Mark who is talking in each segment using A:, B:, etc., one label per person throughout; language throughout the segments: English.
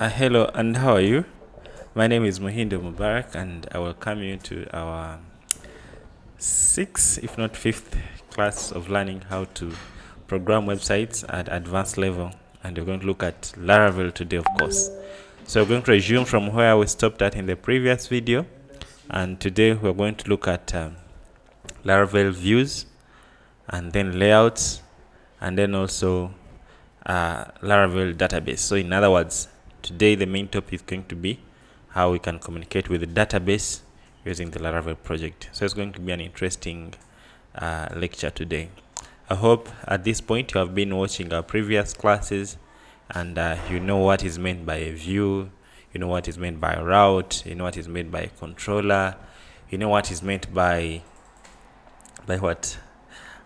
A: Uh, hello and how are you? My name is Muhindo Mubarak and I welcome you to our sixth, if not fifth, class of learning how to program websites at advanced level. And we're going to look at Laravel today, of course. So we're going to resume from where we stopped at in the previous video. And today we're going to look at um, Laravel views and then layouts and then also uh, Laravel database. So in other words, today the main topic is going to be how we can communicate with the database using the Laravel project. So it's going to be an interesting uh, lecture today. I hope at this point you have been watching our previous classes and uh, you know what is meant by a view, you know what is meant by a route, you know what is meant by a controller, you know what is meant by by what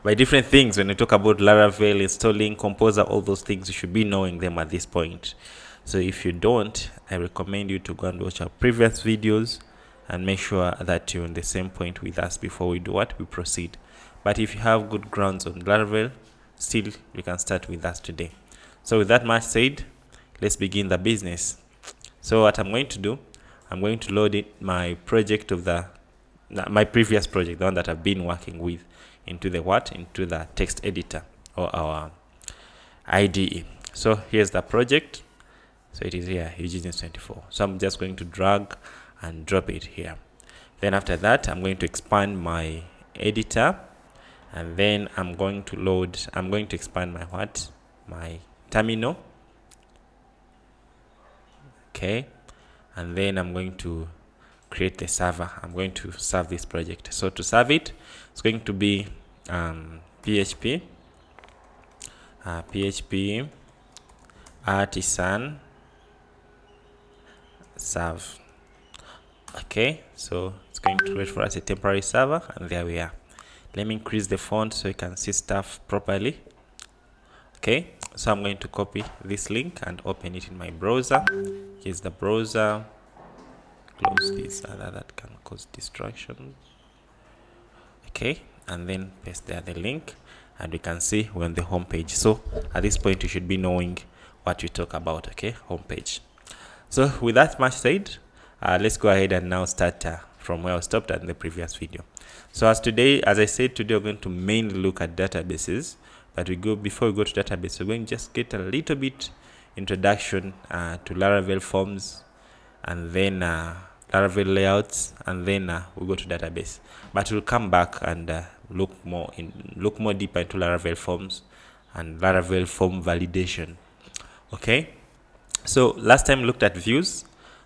A: by different things when we talk about Laravel installing composer all those things you should be knowing them at this point so if you don't I recommend you to go and watch our previous videos and make sure that you're on the same point with us before we do what we proceed. But if you have good grounds on Laravel still you can start with us today. So with that much said let's begin the business. So what I'm going to do I'm going to load it my project of the my previous project the one that I've been working with into the what? Into the text editor or our IDE so here's the project so it is here UG News 24 so I'm just going to drag and drop it here. Then after that I'm going to expand my editor and then I'm going to load I'm going to expand my what? My terminal. Okay. And then I'm going to create the server. I'm going to serve this project. So to serve it it's going to be um, PHP uh, PHP artisan serve. Okay so it's going to wait for us a temporary server and there we are. Let me increase the font so you can see stuff properly. Okay so I'm going to copy this link and open it in my browser. Here's the browser. Close this other that can cause distractions okay and then paste there the link and we can see we're on the home page so at this point you should be knowing what we talk about okay? Home page so with that much said uh, let's go ahead and now start uh, from where I stopped at in the previous video so as today as I said today we're going to mainly look at databases but we go before we go to database we're going to just get a little bit introduction uh, to Laravel forms and then uh, Laravel layouts, and then uh, we we'll go to database. But we'll come back and uh, look more in look more deeper into Laravel forms and Laravel form validation. Okay, so last time looked at views,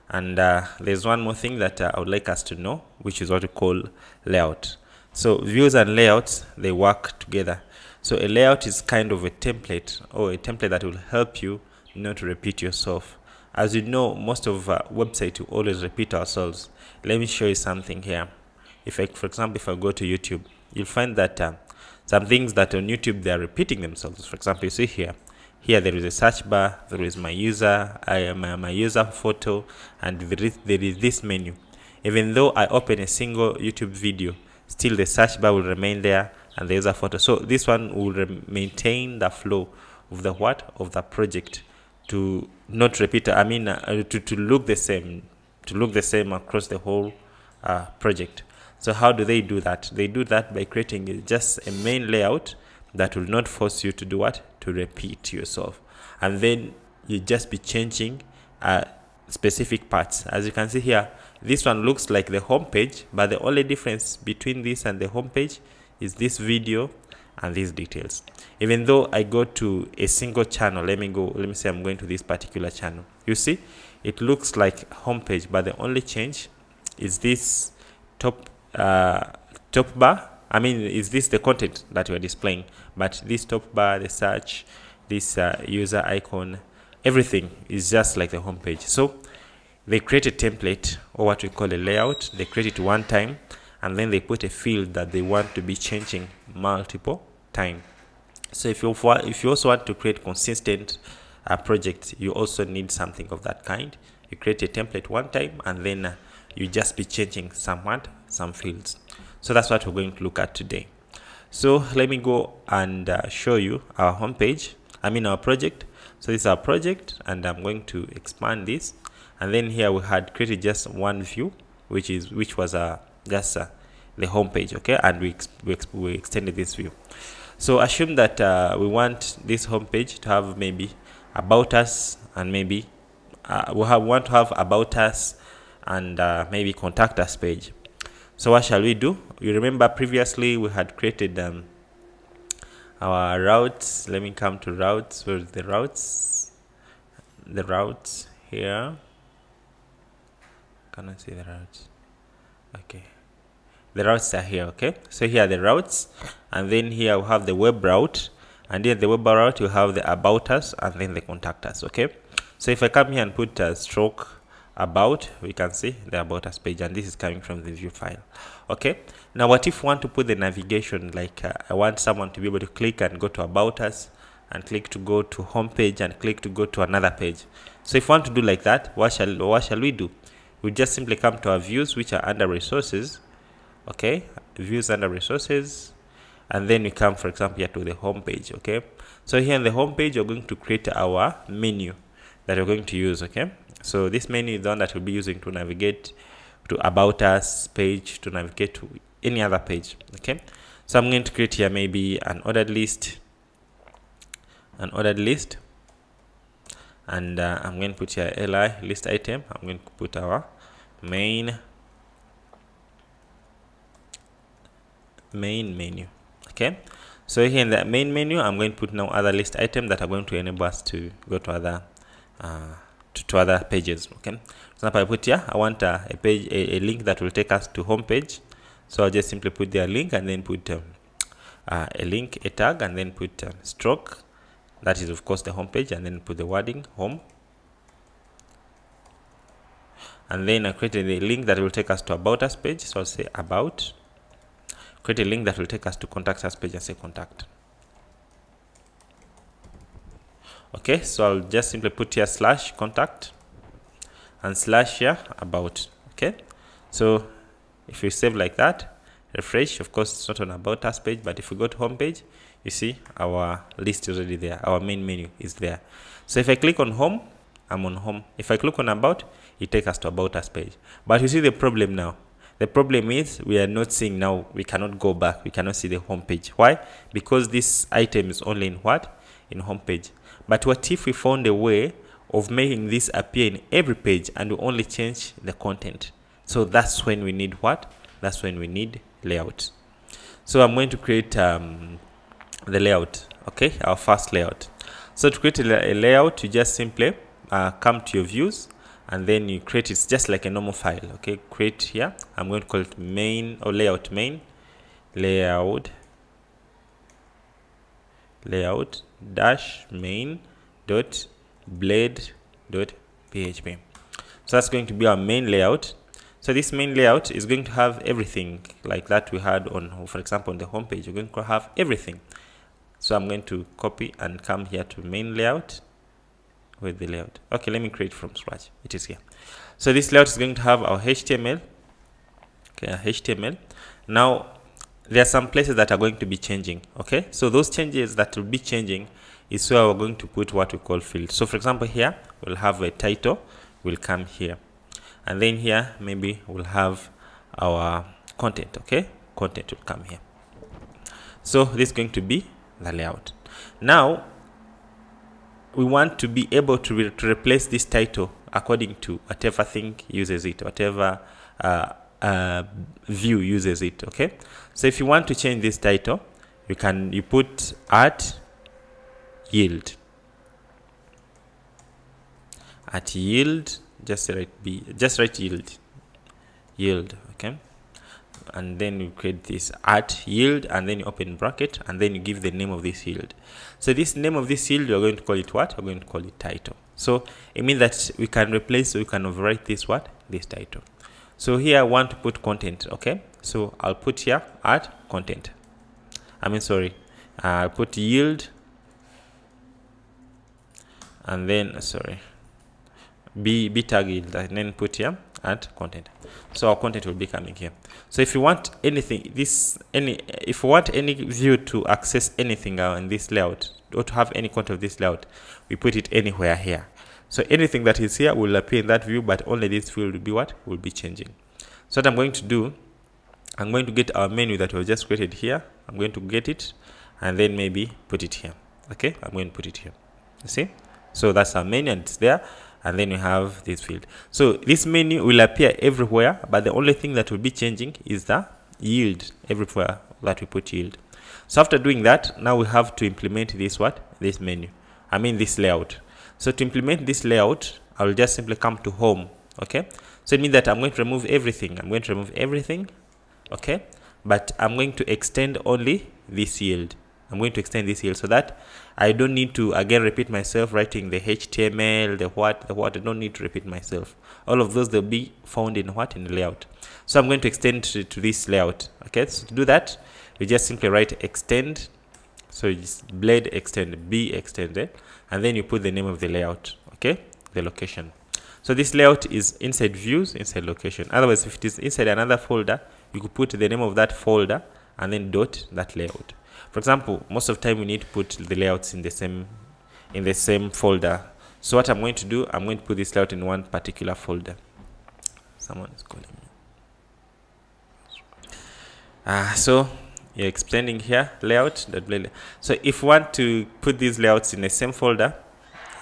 A: and uh, there's one more thing that uh, I would like us to know, which is what we call layout. So views and layouts they work together. So a layout is kind of a template or a template that will help you not to repeat yourself as you know most of uh, website we always repeat ourselves let me show you something here if I, for example if I go to YouTube you'll find that uh, some things that on YouTube they are repeating themselves for example you see here here there is a search bar there is my user I am uh, my user photo and there is, there is this menu. Even though I open a single YouTube video still the search bar will remain there and the user photo. So this one will maintain the flow of the what? Of the project to not repeat i mean uh, to, to look the same to look the same across the whole uh, project. So how do they do that? They do that by creating just a main layout that will not force you to do what to repeat yourself. And then you just be changing uh, specific parts. As you can see here this one looks like the home page but the only difference between this and the home page is this video and these details. Even though I go to a single channel let me go let me say I'm going to this particular channel. You see it looks like homepage but the only change is this top uh, top bar. I mean is this the content that we're displaying but this top bar the search this uh, user icon everything is just like the homepage. So they create a template or what we call a layout. They create it one time and then they put a field that they want to be changing multiple time. So if you if you also want to create consistent uh, projects you also need something of that kind. You create a template one time and then uh, you just be changing somewhat some fields. So that's what we're going to look at today so let me go and uh, show you our homepage i mean our project. So this is our project and i'm going to expand this. And then here we had created just one view which is which was uh, just uh, the home page okay? And we, we, we extended this view. So assume that uh, we want this home page to have maybe about us and maybe uh, we have want to have about us and uh, maybe contact us page so what shall we do? You remember previously we had created um, our routes. Let me come to routes. Where's the routes? The routes here. Can I see the routes? Okay. The routes are here okay? So here are the routes. And then here we have the web route. And then the web route you have the about us and then the contact us okay? So if i come here and put a stroke about we can see the about us page and this is coming from the view file. Okay? Now what if we want to put the navigation like uh, i want someone to be able to click and go to about us and click to go to home page and click to go to another page? So if we want to do like that what shall what shall we do? We just simply come to our views which are under resources. Okay? Views under resources. And then we come for example here to the home page. Okay? So here in the home page we're going to create our menu that we're going to use. Okay so this menu is the one that we'll be using to navigate to about us page to navigate to any other page okay? So i'm going to create here maybe an ordered list an ordered list and uh, i'm going to put here li list item. I'm going to put our main main menu okay? So here in the main menu i'm going to put now other list item that are going to enable us to go to other uh, to, to other pages okay? So now i put here i want uh, a page a, a, link that will take us to home page. So i'll just simply put their link and then put um, uh, a link a tag and then put um, stroke. That is of course the home page and then put the wording home. And then I created a link that will take us to about us page. So I'll say about. Create a link that will take us to contact us page and say contact okay so I'll just simply put here slash contact and slash here about okay so if we save like that refresh of course it's not on about us page but if we go to home page you see our list is already there our main menu is there so if I click on home I'm on home if I click on about it takes us to about us page but you see the problem now the problem is we are not seeing now, we cannot go back, we cannot see the home page. Why? Because this item is only in what? In home page. But what if we found a way of making this appear in every page and we only change the content? So that's when we need what? That's when we need layout. So I'm going to create um, the layout, okay? Our first layout. So to create a, layout, you just simply uh, come to your views and then you create it's just like a normal file okay create here i'm going to call it main or layout main layout layout dash main dot blade dot php. So that's going to be our main layout. So this main layout is going to have everything like that we had on for example on the home page we're going to have everything. So i'm going to copy and come here to main layout with the layout. Okay let me create from scratch. It is here. So this layout is going to have our html okay html now there are some places that are going to be changing okay? So those changes that will be changing is where we're going to put what we call fields. So for example here we'll have a title will come here. And then here maybe we'll have our content okay? Content will come here. So this is going to be the layout. Now we want to be able to, re to replace this title according to whatever thing uses it, whatever uh, uh, view uses it. Okay. So if you want to change this title, you can you put at yield. At yield just write b just write yield. Yield okay? And then you create this at yield and then you open bracket and then you give the name of this yield. So this name of this yield you're going to call it what? We're going to call it title. So it means that we can replace we can overwrite this what? This title so here i want to put content okay? So i'll put here add content. I mean sorry i'll put yield and then sorry b b tag yield and then put here add content. So our content will be coming here. So if you want anything this any if you want any view to access anything in this layout or to have any content of this layout we put it anywhere here so anything that is here will appear in that view but only this field will be what? Will be changing. So what i'm going to do i'm going to get our menu that we just created here. I'm going to get it and then maybe put it here. Okay? I'm going to put it here. You see? So that's our menu and it's there. And then we have this field. So this menu will appear everywhere but the only thing that will be changing is the yield everywhere that we put yield. So after doing that now we have to implement this what? This menu. I mean this layout so to implement this layout i will just simply come to home okay so it means that i'm going to remove everything i'm going to remove everything okay but i'm going to extend only this yield I'm going to extend this here so that I don't need to again repeat myself writing the HTML, the what, the what. I don't need to repeat myself. All of those they'll be found in what in the layout. So I'm going to extend to, to this layout. Okay, so to do that, we just simply write extend. So it's blade extend, B extended, eh? And then you put the name of the layout. Okay, the location. So this layout is inside views, inside location. Otherwise, if it is inside another folder, you could put the name of that folder and then dot that layout for example most of time we need to put the layouts in the same in the same folder so what i'm going to do i'm going to put this layout in one particular folder someone is calling me uh, so you're explaining here layout so if you want to put these layouts in the same folder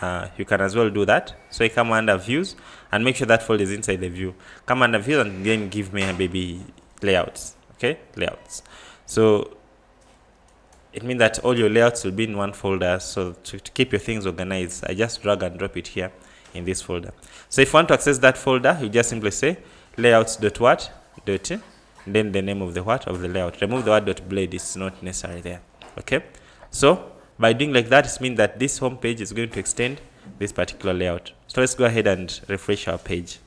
A: uh, you can as well do that. So you come under views and make sure that folder is inside the view. Come under views and then give me a baby layouts okay? Layouts. So it means that all your layouts will be in one folder so to, to, keep your things organized i just drag and drop it here in this folder. So if you want to access that folder you just simply say layouts dot what? Dot then the name of the what? Of the layout. Remove the word dot blade it's not necessary there. Okay? So by doing like that it means that this home page is going to extend this particular layout. So let's go ahead and refresh our page.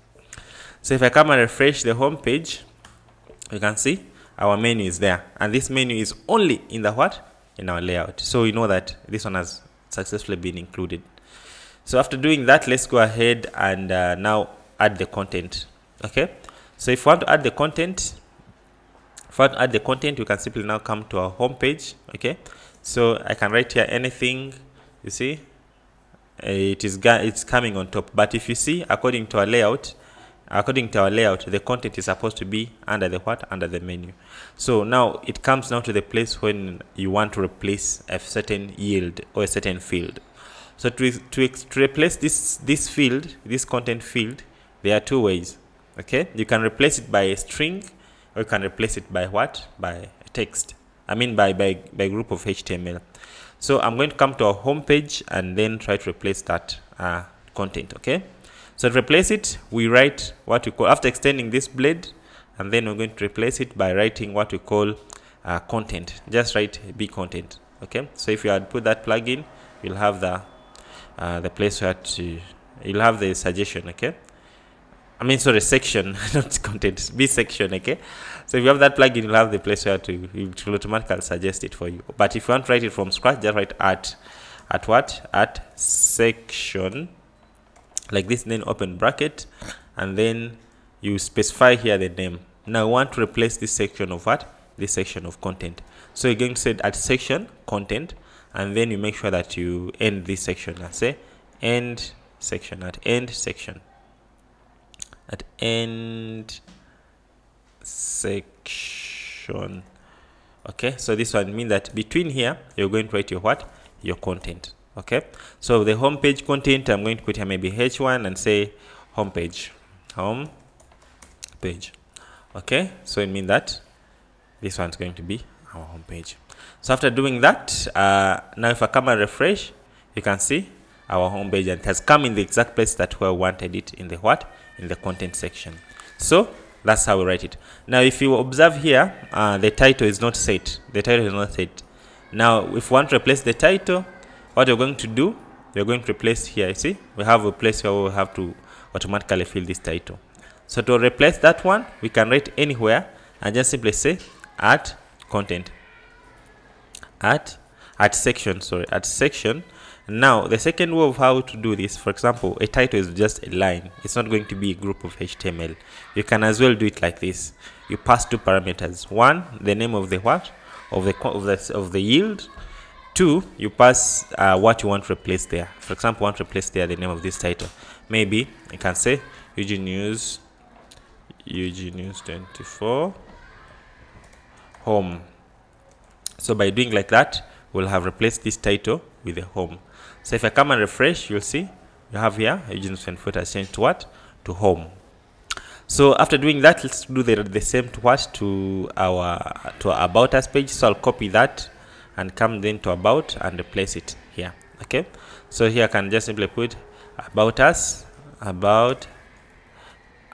A: So if i come and refresh the home page you can see our menu is there. And this menu is only in the what? In our layout. So we know that this one has successfully been included. So after doing that let's go ahead and uh, now add the content. Okay? So if you want to add the content want to add the content you can simply now come to our home page okay? So i can write here anything you see? It is it's coming on top. But if you see according to our layout according to our layout the content is supposed to be under the what? Under the menu. So now it comes now to the place when you want to replace a certain yield or a certain field. So to, to, to replace this this field this content field there are two ways okay? You can replace it by a string or you can replace it by what by text i mean by by by group of html so i'm going to come to our home page and then try to replace that uh, content okay so to replace it, we write what we call, after extending this blade, and then we're going to replace it by writing what we call uh, content. Just write b content. Okay. So if you had put that plugin, you'll have the uh, the place where to you'll have the suggestion. Okay. I mean, sorry, section, not content, B section, okay? So if you have that plugin, you'll have the place where to, it will automatically suggest it for you. But if you want to write it from scratch, just write at, at what? At section like this then open bracket and then you specify here the name now I want to replace this section of what this section of content so you're going to say at section content and then you make sure that you end this section and say end section at end section at end section. Okay so this one means that between here you're going to write your what? Your content. Okay so the home page content i'm going to put here maybe h1 and say home page. Home page. Okay so it means that this one's going to be our home page. So after doing that uh, now if i come and refresh you can see our home page and it has come in the exact place that we wanted it in the what in the content section. So that's how we write it. Now if you observe here uh, the title is not set. The title is not set. Now if we want to replace the title what you're going to do you're going to replace here you see? We have a place where we have to automatically fill this title. So to replace that one we can write anywhere and just simply say at content. At at section sorry at section now the second way of how to do this for example a title is just a line. It's not going to be a group of html you can as well do it like this. You pass two parameters. One the name of the what? Of the of the of the yield. Two you pass uh, what you want to replace there. For example want to replace there the name of this title. Maybe you can say UG News UG News 24 home. So by doing like that we'll have replaced this title with the home so if I come and refresh you'll see you have here UG News 24 has changed to what? To home. So after doing that let's do the, the same to what? To our to our about us page. So I'll copy that and come then to about and replace it here okay? So here I can just simply put about us about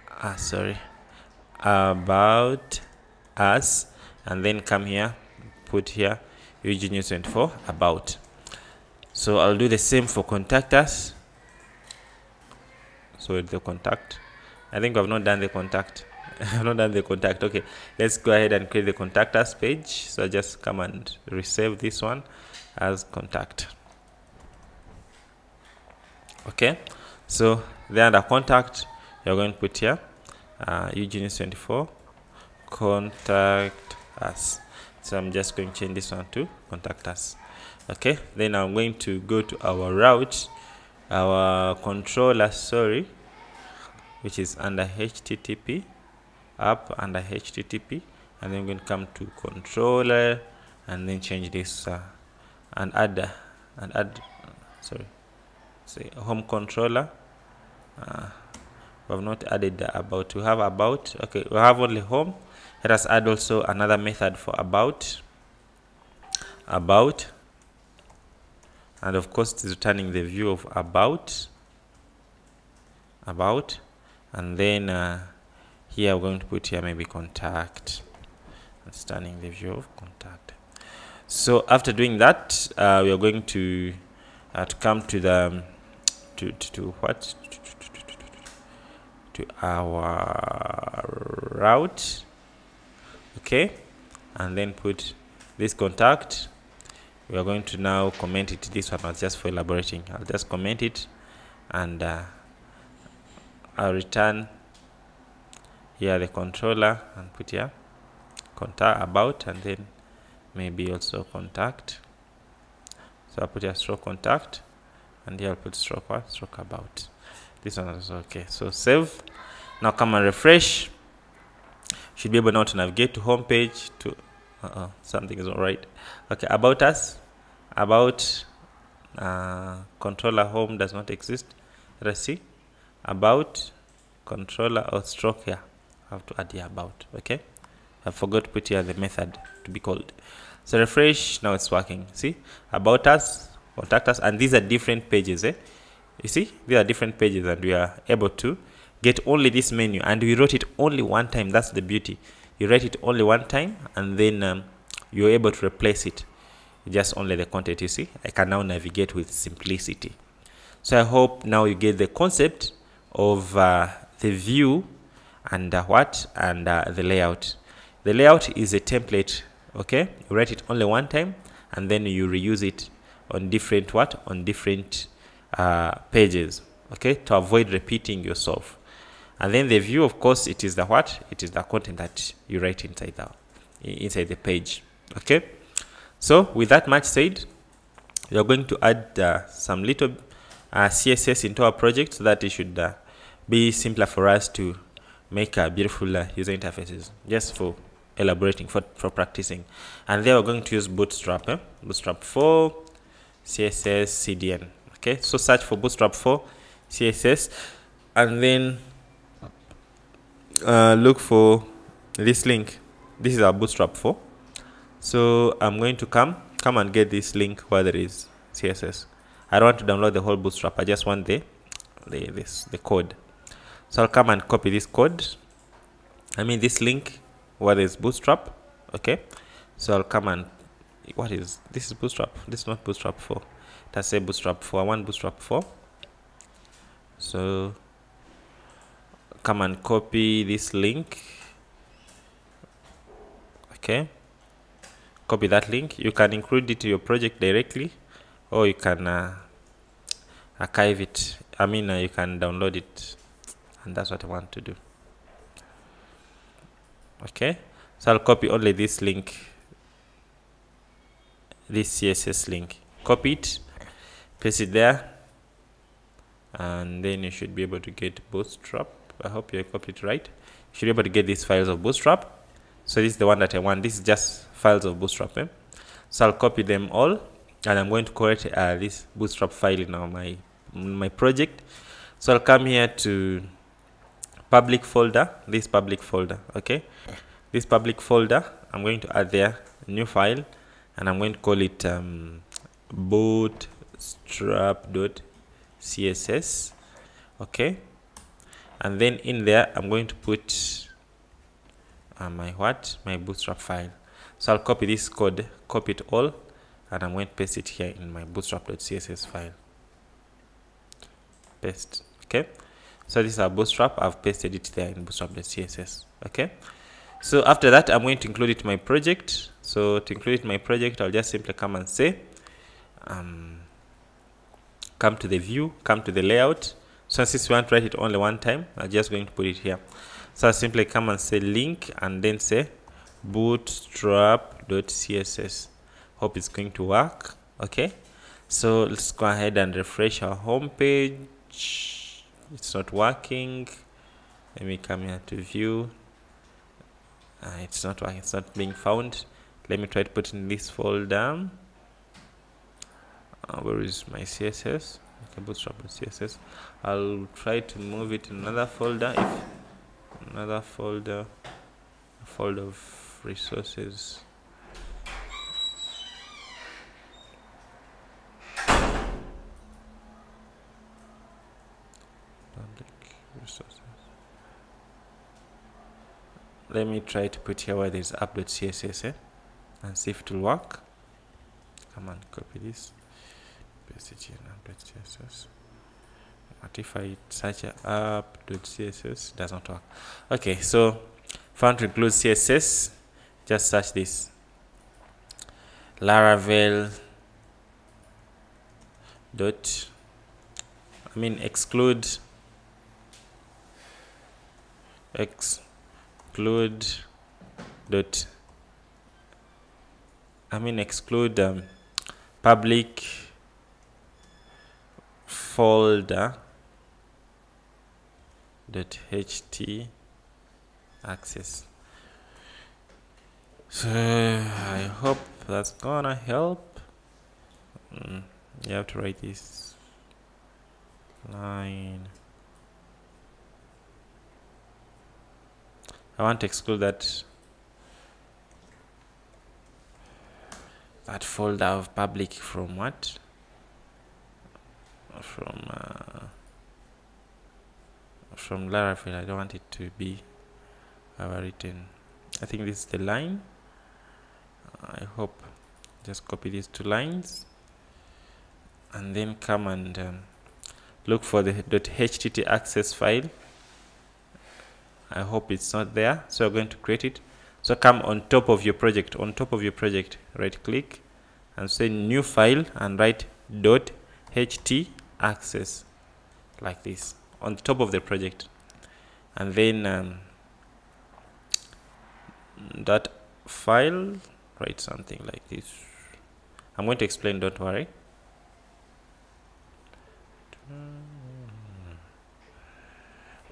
A: ah, sorry about us and then come here put here UG News 24 about so I'll do the same for contact us so the contact. I think I've not done the contact. I've not done the contact. Okay let's go ahead and create the contact us page. So I just come and resave this one as contact. Okay so then under contact. You're going to put here uh, UG News 24 contact us. So I'm just going to change this one to contact us okay then I'm going to go to our route our controller sorry which is under HTTP up under HTTP and then we're going to come to controller and then change this uh, and add uh, and add sorry say home controller. Uh, we have not added the about we have about okay we have only home. Let us add also another method for about about and of course it is returning the view of about about and then uh, here we're going to put here maybe contact. And scanning the view of contact. So after doing that uh, we are going to uh, to come to the to, to, to what? To our route. Okay? And then put this contact we are going to now comment it. This one was just for elaborating. I'll just comment it and uh, i'll return here the controller and put here contact about and then maybe also contact. So i'll put here stroke contact and here i'll put stroke what? Stroke about. This one is okay. So save. Now come and refresh. Should be able now to navigate to home page to uh something is not right. Okay about us about uh, controller home does not exist. Let's see. About controller or stroke here. I have to add here about okay? I forgot to put here the method to be called. So refresh now it's working. See? About us contact us and these are different pages eh? You see? These are different pages and we are able to get only this menu and we wrote it only one time. That's the beauty you write it only one time and then um, you're able to replace it just only the content. You see i can now navigate with simplicity. So i hope now you get the concept of uh, the view and uh, what? And uh, the layout. The layout is a template okay? You write it only one time and then you reuse it on different what? On different uh, pages okay? To avoid repeating yourself and then the view of course it is the what? It is the content that you write inside the inside the page. Okay? So with that much said we are going to add uh, some little uh, css into our project so that it should uh, be simpler for us to make uh, beautiful uh, user interfaces just for elaborating for, for practicing. And there we're going to use bootstrap eh? bootstrap 4 css cdn okay? So search for bootstrap 4 css and then uh, look for this link. This is our bootstrap 4 so i'm going to come come and get this link where there is css i don't want to download the whole bootstrap. I just want the the this the code. So i'll come and copy this code. I mean this link where there's bootstrap okay? So i'll come and what is this is bootstrap? This is not bootstrap 4 that's a bootstrap 4 i want bootstrap 4 so come and copy this link. Okay. Copy that link. You can include it to your project directly or you can uh, archive it. I mean uh, you can download it. And that's what i want to do. Okay. So i'll copy only this link. This css link. Copy it. Paste it there. And then you should be able to get bootstrap i hope you copied it right. You should be able to get these files of bootstrap. So this is the one that i want. This is just files of bootstrap eh? so i'll copy them all and i'm going to create uh, this bootstrap file in my my project. So i'll come here to public folder this public folder okay? This public folder i'm going to add there new file and i'm going to call it um, bootstrap.css okay and then in there i'm going to put uh, my what? My bootstrap file. So i'll copy this code copy it all and i'm going to paste it here in my bootstrap.css file. Paste okay? So this is our bootstrap. I've pasted it there in bootstrap.css okay? So after that i'm going to include it in my project. So to include it in my project i'll just simply come and say um, come to the view come to the layout so since we want to write it only one time i'm just going to put it here. So i simply come and say link and then say bootstrap.css hope it's going to work. Okay. So let's go ahead and refresh our home page. It's not working. Let me come here to view. Uh, it's not working. It's not being found. Let me try to put in this folder. Uh, where is my css okay bootstrap css i'll try to move it in another folder if another folder a folder of resources. Let me try to put here where there's app.css eh? and see if it will work. Come on copy this. Paste it here in app.css what if i search app.css does not work. Okay so to include css just search this. Laravel dot i mean exclude exclude dot I mean exclude um, public folder dot ht access. So I hope that's gonna help. Mm, you have to write this line. I want to exclude that that folder of public from what? From uh, from Laravel I don't want it to be overwritten I think this is the line. I hope just copy these two lines. And then come and um, look for the .htaccess file. I hope it's not there so we're going to create it. So come on top of your project on top of your project right click and say new file and write ht access like this on the top of the project. And then um, that file write something like this. I'm going to explain don't worry.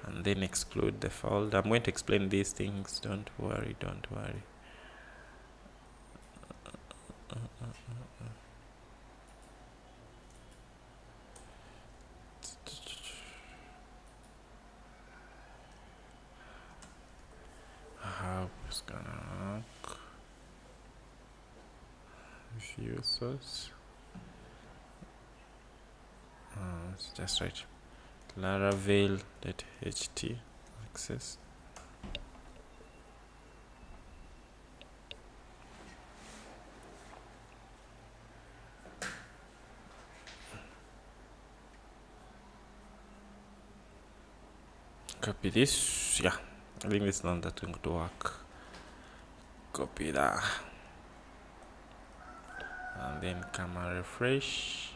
A: And then exclude the folder I'm going to explain these things. Don't worry don't worry. how it's gonna look view source uh, it's just right laravel.ht access copy this yeah i think this not that going to work copy that. And then come and refresh.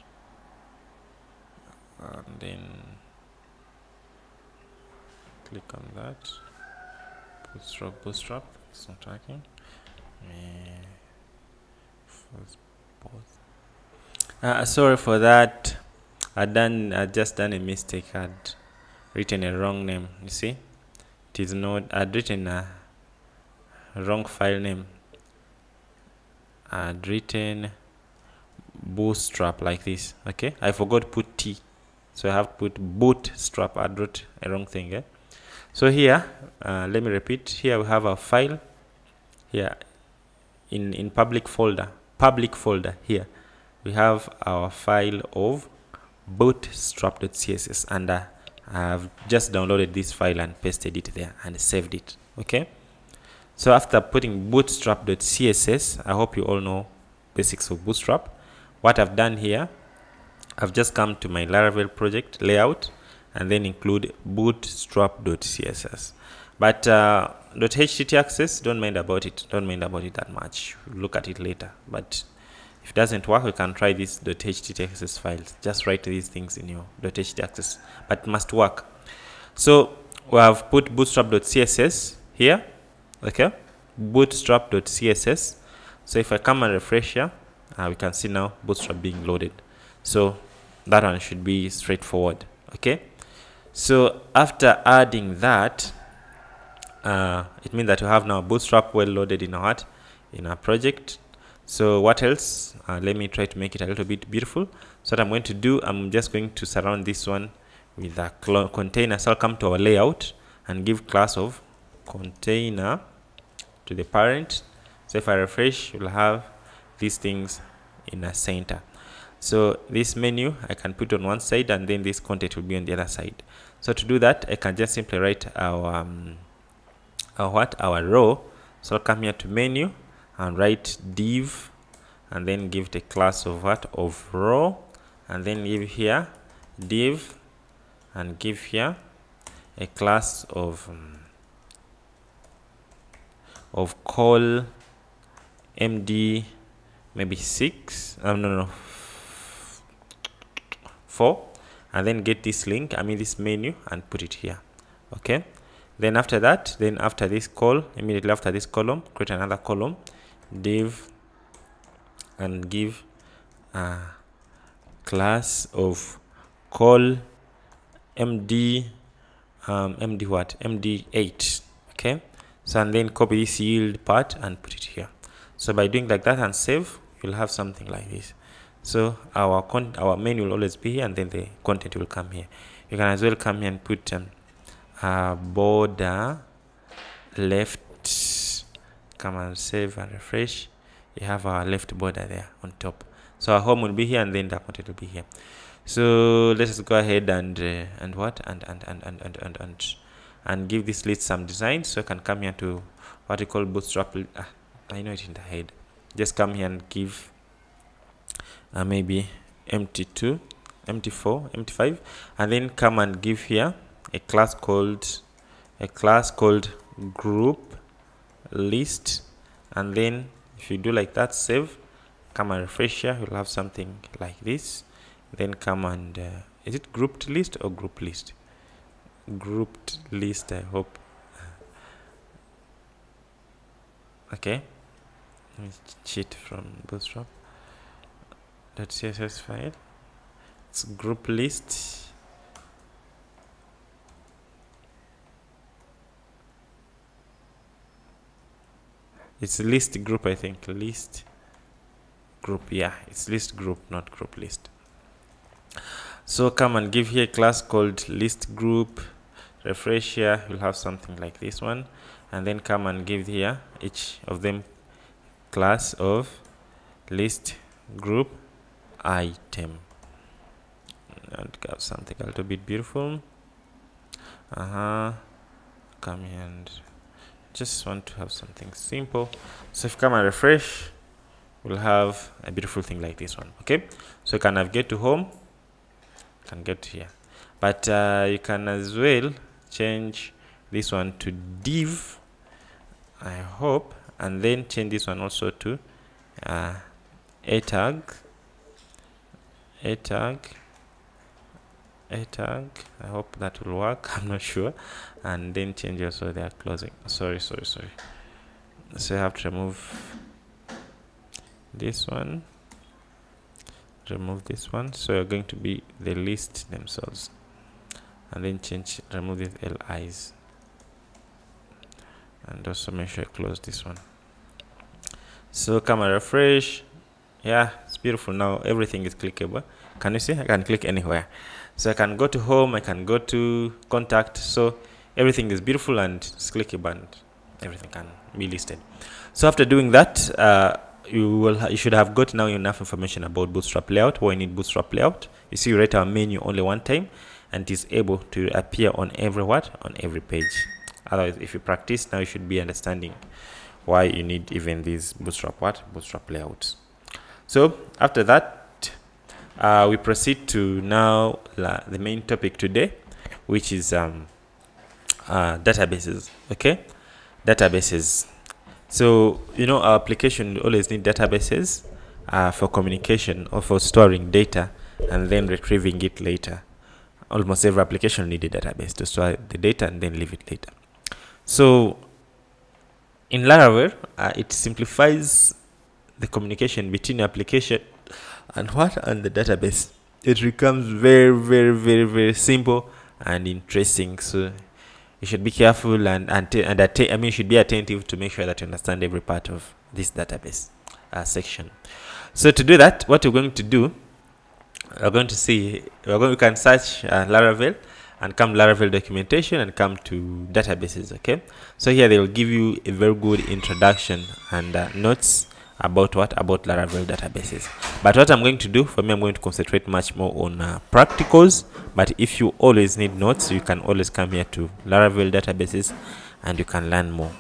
A: And then click on that. Bootstrap bootstrap. It's not working. Uh, sorry for that. I done I just done a mistake. I'd written a wrong name you see? It is not I'd written a wrong file name I'd written bootstrap like this okay? I forgot put T so I have to put bootstrap I wrote a wrong thing eh? so here uh, let me repeat here we have a file here in in public folder public folder here. We have our file of bootstrap.css and uh, I've just downloaded this file and pasted it there and saved it okay so after putting bootstrap.css I hope you all know basics of bootstrap. What I've done here I've just come to my Laravel project layout and then include bootstrap.css but uh, .htaccess don't mind about it don't mind about it that much. Look at it later. But if it doesn't work you can try this .htaccess files. Just write these things in your .htaccess but it must work. So we have put bootstrap.css here okay? Bootstrap.css so if I come and refresh here uh, we can see now bootstrap being loaded. So that one should be straightforward. Okay? So after adding that uh, it means that we have now bootstrap well loaded in our in our project. So what else? Uh, let me try to make it a little bit beautiful. So what i'm going to do i'm just going to surround this one with a container. So i'll come to our layout and give class of container to the parent. So if i refresh you'll have these things in a center. So this menu i can put on one side and then this content will be on the other side. So to do that i can just simply write our um, our what? Our row. So I'll come here to menu and write div and then give the class of what? Of row. And then give here div and give here a class of um, of col md maybe six um, no no 4 and then get this link i mean this menu and put it here okay? Then after that then after this call immediately after this column create another column div and give a class of col md um, md what? Md8 okay so and then copy this yield part and put it here. So by doing like that and save you'll have something like this. So our con our menu will always be here and then the content will come here. You can as well come here and put um, border left come and save and refresh. You have our left border there on top. So our home will be here and then the content will be here. So let's go ahead and uh, and what? And and and and and and and, and give this list some design so I can come here to what we call bootstrap ah, I know it in the head. Just come here and give uh, maybe mt2 mt4 mt5 and then come and give here a class called a class called group list. And then if you do like that save come and refresh here you'll have something like this. Then come and uh, is it grouped list or group list grouped list i hope. Okay. Let me cheat from bootstrap .css file. It's group list. It's list group i think. List group yeah. It's list group not group list. So come and give here a class called list group refresh here you'll have something like this one. And then come and give here each of them class of list group item. And have something a little bit beautiful. Uh-huh. Come here and just want to have something simple. So if come and refresh we'll have a beautiful thing like this one okay? So you can navigate to home. Can get here. But uh, you can as well change this one to div i hope and then change this one also to uh, a tag a tag a tag i hope that will work i'm not sure and then change also their closing sorry sorry sorry. So I have to remove this one remove this one so you're going to be the list themselves and then change remove these li's and also make sure I close this one. So come and refresh. Yeah it's beautiful. Now everything is clickable. Can you see? I can click anywhere. So I can go to home. I can go to contact. So everything is beautiful and it's clickable and everything can be listed. So after doing that uh, you will you should have got now enough information about bootstrap layout. Why you need bootstrap layout? You see you write our menu only one time and is able to appear on every what? On every page. Otherwise if you practice now you should be understanding why you need even these bootstrap what? Bootstrap layouts. So after that uh, we proceed to now uh, the main topic today which is um, uh, databases okay? Databases. So you know our application always need databases uh, for communication or for storing data and then retrieving it later almost every application need a database to store the data and then leave it later so in Laravel, uh, it simplifies the communication between application and what and the database. It becomes very, very, very, very simple and interesting. So you should be careful and and, and I mean, you should be attentive to make sure that you understand every part of this database uh, section. So to do that, what we're going to do, we're going to see, we're going, we can search uh, Laravel and come Laravel documentation and come to databases okay? So here they will give you a very good introduction and uh, notes about what about Laravel databases. But what I'm going to do for me I'm going to concentrate much more on uh, practicals. But if you always need notes you can always come here to Laravel databases and you can learn more.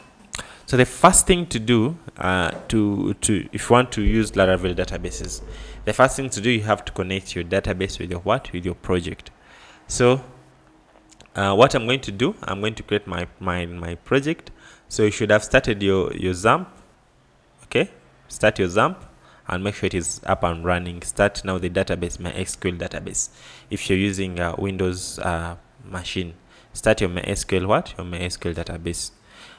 A: So the first thing to do uh, to to if you want to use Laravel databases the first thing to do you have to connect your database with your what? With your project. So uh, what I'm going to do I'm going to create my my my project. So you should have started your your XAMPP okay? Start your XAMPP and make sure it is up and running. Start now the database my SQL database. If you're using a Windows uh, machine start your MySQL what? Your MySQL database.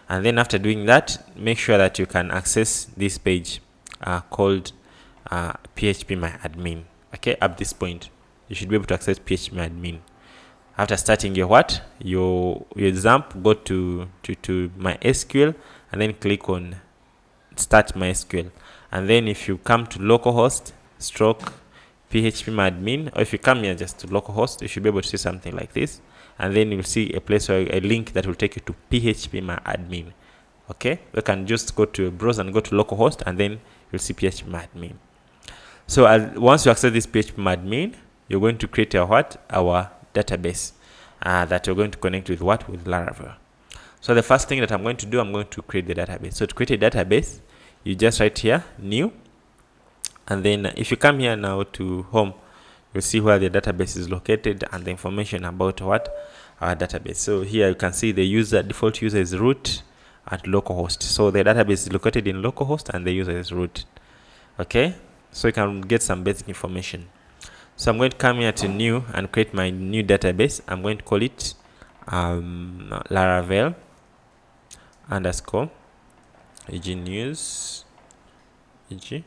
A: And then after doing that make sure that you can access this page uh, called uh, PHP my admin. Okay at this point you should be able to access PHP my admin. After starting your what? Your your XAMPP go to to to MySQL and then click on start MySQL and then if you come to localhost stroke php My admin or if you come here just to localhost you should be able to see something like this. And then you'll see a place or a link that will take you to php My admin. Okay you can just go to a browser and go to localhost and then you'll see php admin so once you access this php admin you're going to create a what our database uh, that you're going to connect with what with Laravel. So the first thing that I'm going to do, I'm going to create the database. So to create a database, you just write here new, and then if you come here now to home, you'll see where the database is located and the information about what our database. So here you can see the user default user is root at localhost. So the database is located in localhost and the user is root. Okay, so you can get some basic information. So I'm going to come here to new and create my new database. I'm going to call it um, Laravel underscore UG news UG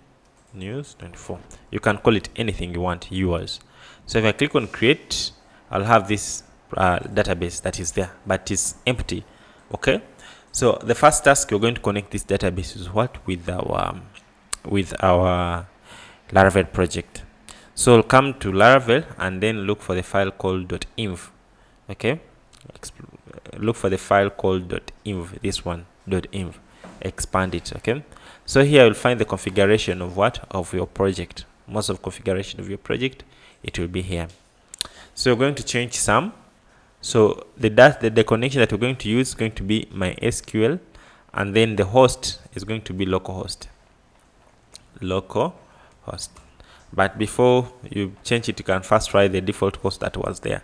A: news 24. You can call it anything you want, yours. So if I click on create, I'll have this uh, database that is there, but it's empty. Okay. So the first task you're going to connect this database is what with our with our Laravel project. So I'll come to laravel and then look for the file called .env okay? Look for the file called .env this one .env expand it okay? So here you'll find the configuration of what? Of your project. Most of configuration of your project it will be here. So we're going to change some. So the that the, the connection that we're going to use is going to be MySQL and then the host is going to be localhost localhost but before you change it you can first try the default host that was there.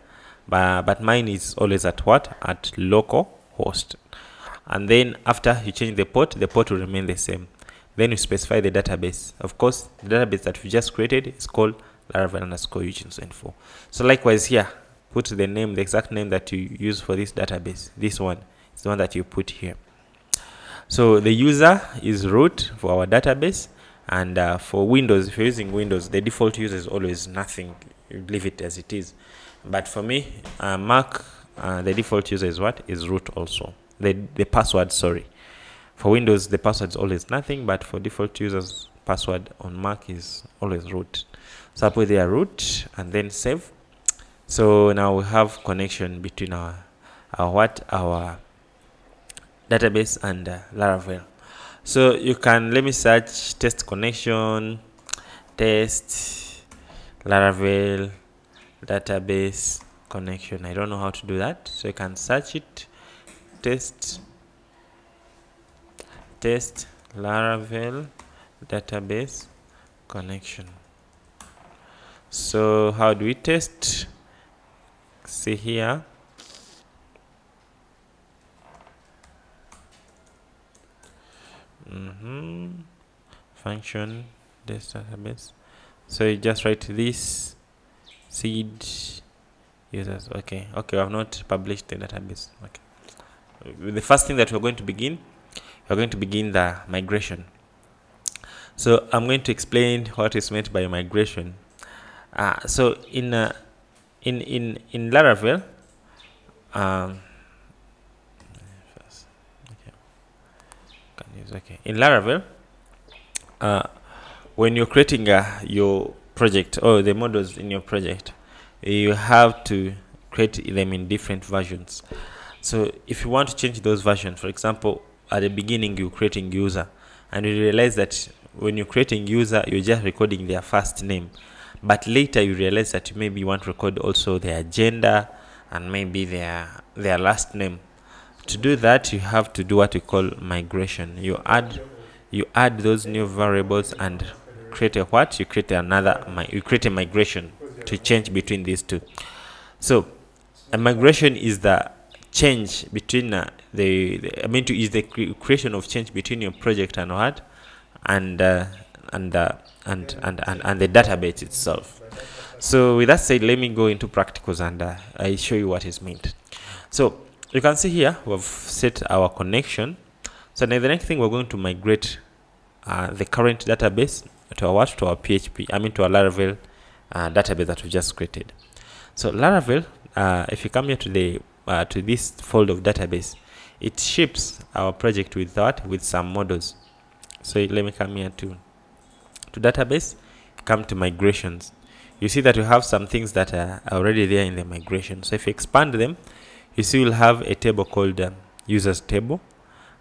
A: But, but mine is always at what? At local host. And then after you change the port the port will remain the same. Then you specify the database. Of course the database that we just created is called laravel underscore Eugene info. So likewise here put the name the exact name that you use for this database. This one is the one that you put here. So the user is root for our database and uh, for windows if you're using windows the default user is always nothing. Leave it as it is. But for me uh, mac uh, the default user is what? Is root also. The the password sorry. For windows the password is always nothing but for default users password on mac is always root. So I put there root and then save. So now we have connection between our our what? Our database and uh, laravel so you can let me search test connection test laravel database connection. I don't know how to do that. So you can search it. Test test laravel database connection. So how do we test? See here function this database. So you just write this seed users. Okay. Okay i've not published the database. Okay. The first thing that we're going to begin we're going to begin the migration. So i'm going to explain what is meant by migration. Uh, so in uh, in in in laravel um, okay. In laravel uh, when you're creating uh, your project or the models in your project you have to create them in different versions. So if you want to change those versions for example at the beginning you're creating user and you realize that when you're creating user you're just recording their first name. But later you realize that maybe you want to record also their gender and maybe their their last name. To do that you have to do what we call migration. You add you add those new variables and create a what? You create another you create a migration to change between these two. So a migration is the change between uh, the, the, I mean to is the cre creation of change between your project and what? And uh, and, uh, and and and and the database itself. So with that said let me go into practicals and uh, I show you what is meant. So you can see here we've set our connection so now the next thing we're going to migrate uh, the current database to our to our php i mean to our laravel uh, database that we just created. So laravel uh, if you come here to the uh, to this folder of database it ships our project with that with some models. So let me come here to to database come to migrations. You see that you have some things that are already there in the migration. So if you expand them you see we'll have a table called uh, users table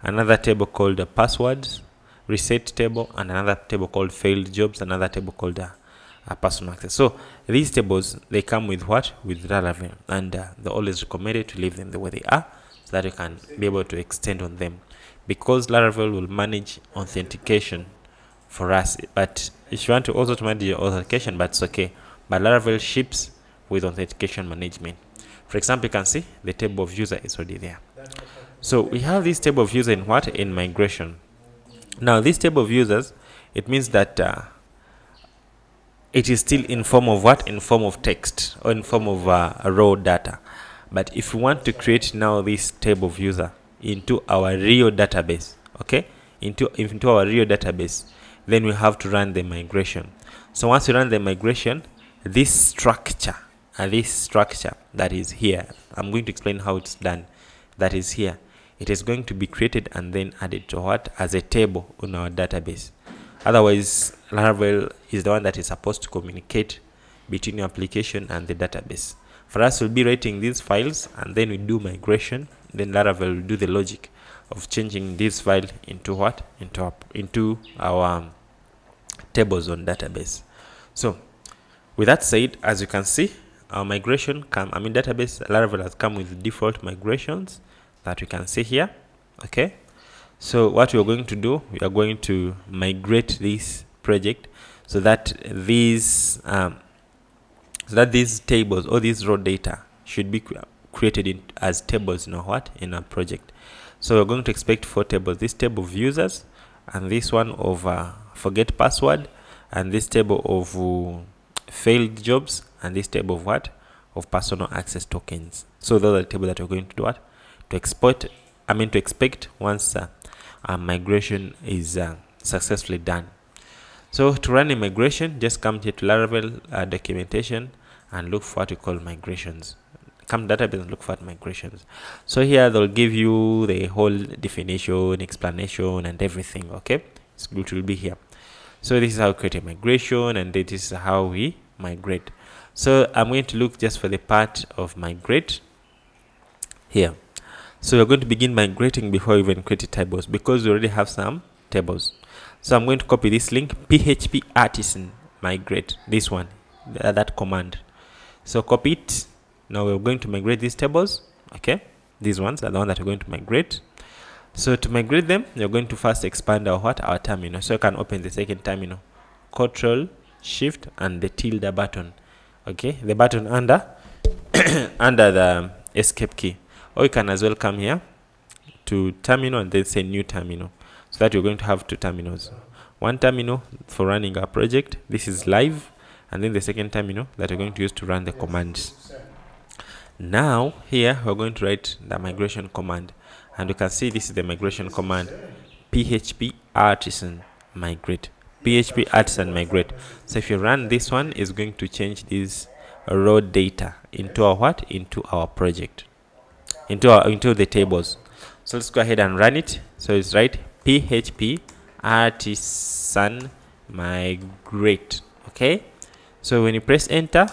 A: another table called passwords reset table and another table called failed jobs another table called uh, uh, personal access so these tables they come with what? With laravel and uh, they're always recommended to leave them the way they are so that you can be able to extend on them. Because laravel will manage authentication for us but if you want to also manage your authentication but it's okay. But laravel ships with authentication management. For example, you can see the table of user is already there. So we have this table of users in what? In migration. Now this table of users, it means that uh, it is still in form of what? In form of text or in form of uh, raw data. But if we want to create now this table of user into our real database, okay, into into our real database, then we have to run the migration. So once we run the migration, this structure uh, this structure that is here i'm going to explain how it's done that is here it is going to be created and then added to what? As a table on our database. Otherwise laravel is the one that is supposed to communicate between your application and the database. For us we'll be writing these files and then we do migration. Then laravel will do the logic of changing this file into what? Into into our um, tables on database. So with that said as you can see our migration come i mean database laravel has come with default migrations that we can see here okay? So what we're going to do we are going to migrate this project so that these um, so that these tables or these raw data should be created in, as tables you know what in a project. So we're going to expect four tables this table of users and this one of uh, forget password and this table of uh, failed jobs and this table of what? Of personal access tokens. So those are the table that we're going to do what to export i mean to expect once uh, migration is uh, successfully done. So to run a migration just come here to laravel uh, documentation and look for what you call migrations. Come database and look for migrations. So here they'll give you the whole definition explanation and everything okay? It will be here. So this is how create a migration and this is how we migrate. So i'm going to look just for the part of migrate here so we're going to begin migrating before we even create tables because we already have some tables. So i'm going to copy this link php artisan migrate this one that command. So copy it. Now we're going to migrate these tables okay? These ones are the ones that we're going to migrate. So to migrate them you're going to first expand our what? Our terminal. So you can open the second terminal. Control shift and the tilde button okay? The button under under the escape key or you can as well come here to terminal and then say new terminal. So that you're going to have two terminals. One terminal for running our project this is live and then the second terminal that you're going to use to run the commands now here we're going to write the migration command. And you can see this is the migration command. Php artisan migrate. Php artisan migrate. So if you run this one is going to change this raw data into our what? Into our project into our into the tables. So let's go ahead and run it. So it's right php artisan migrate okay? So when you press enter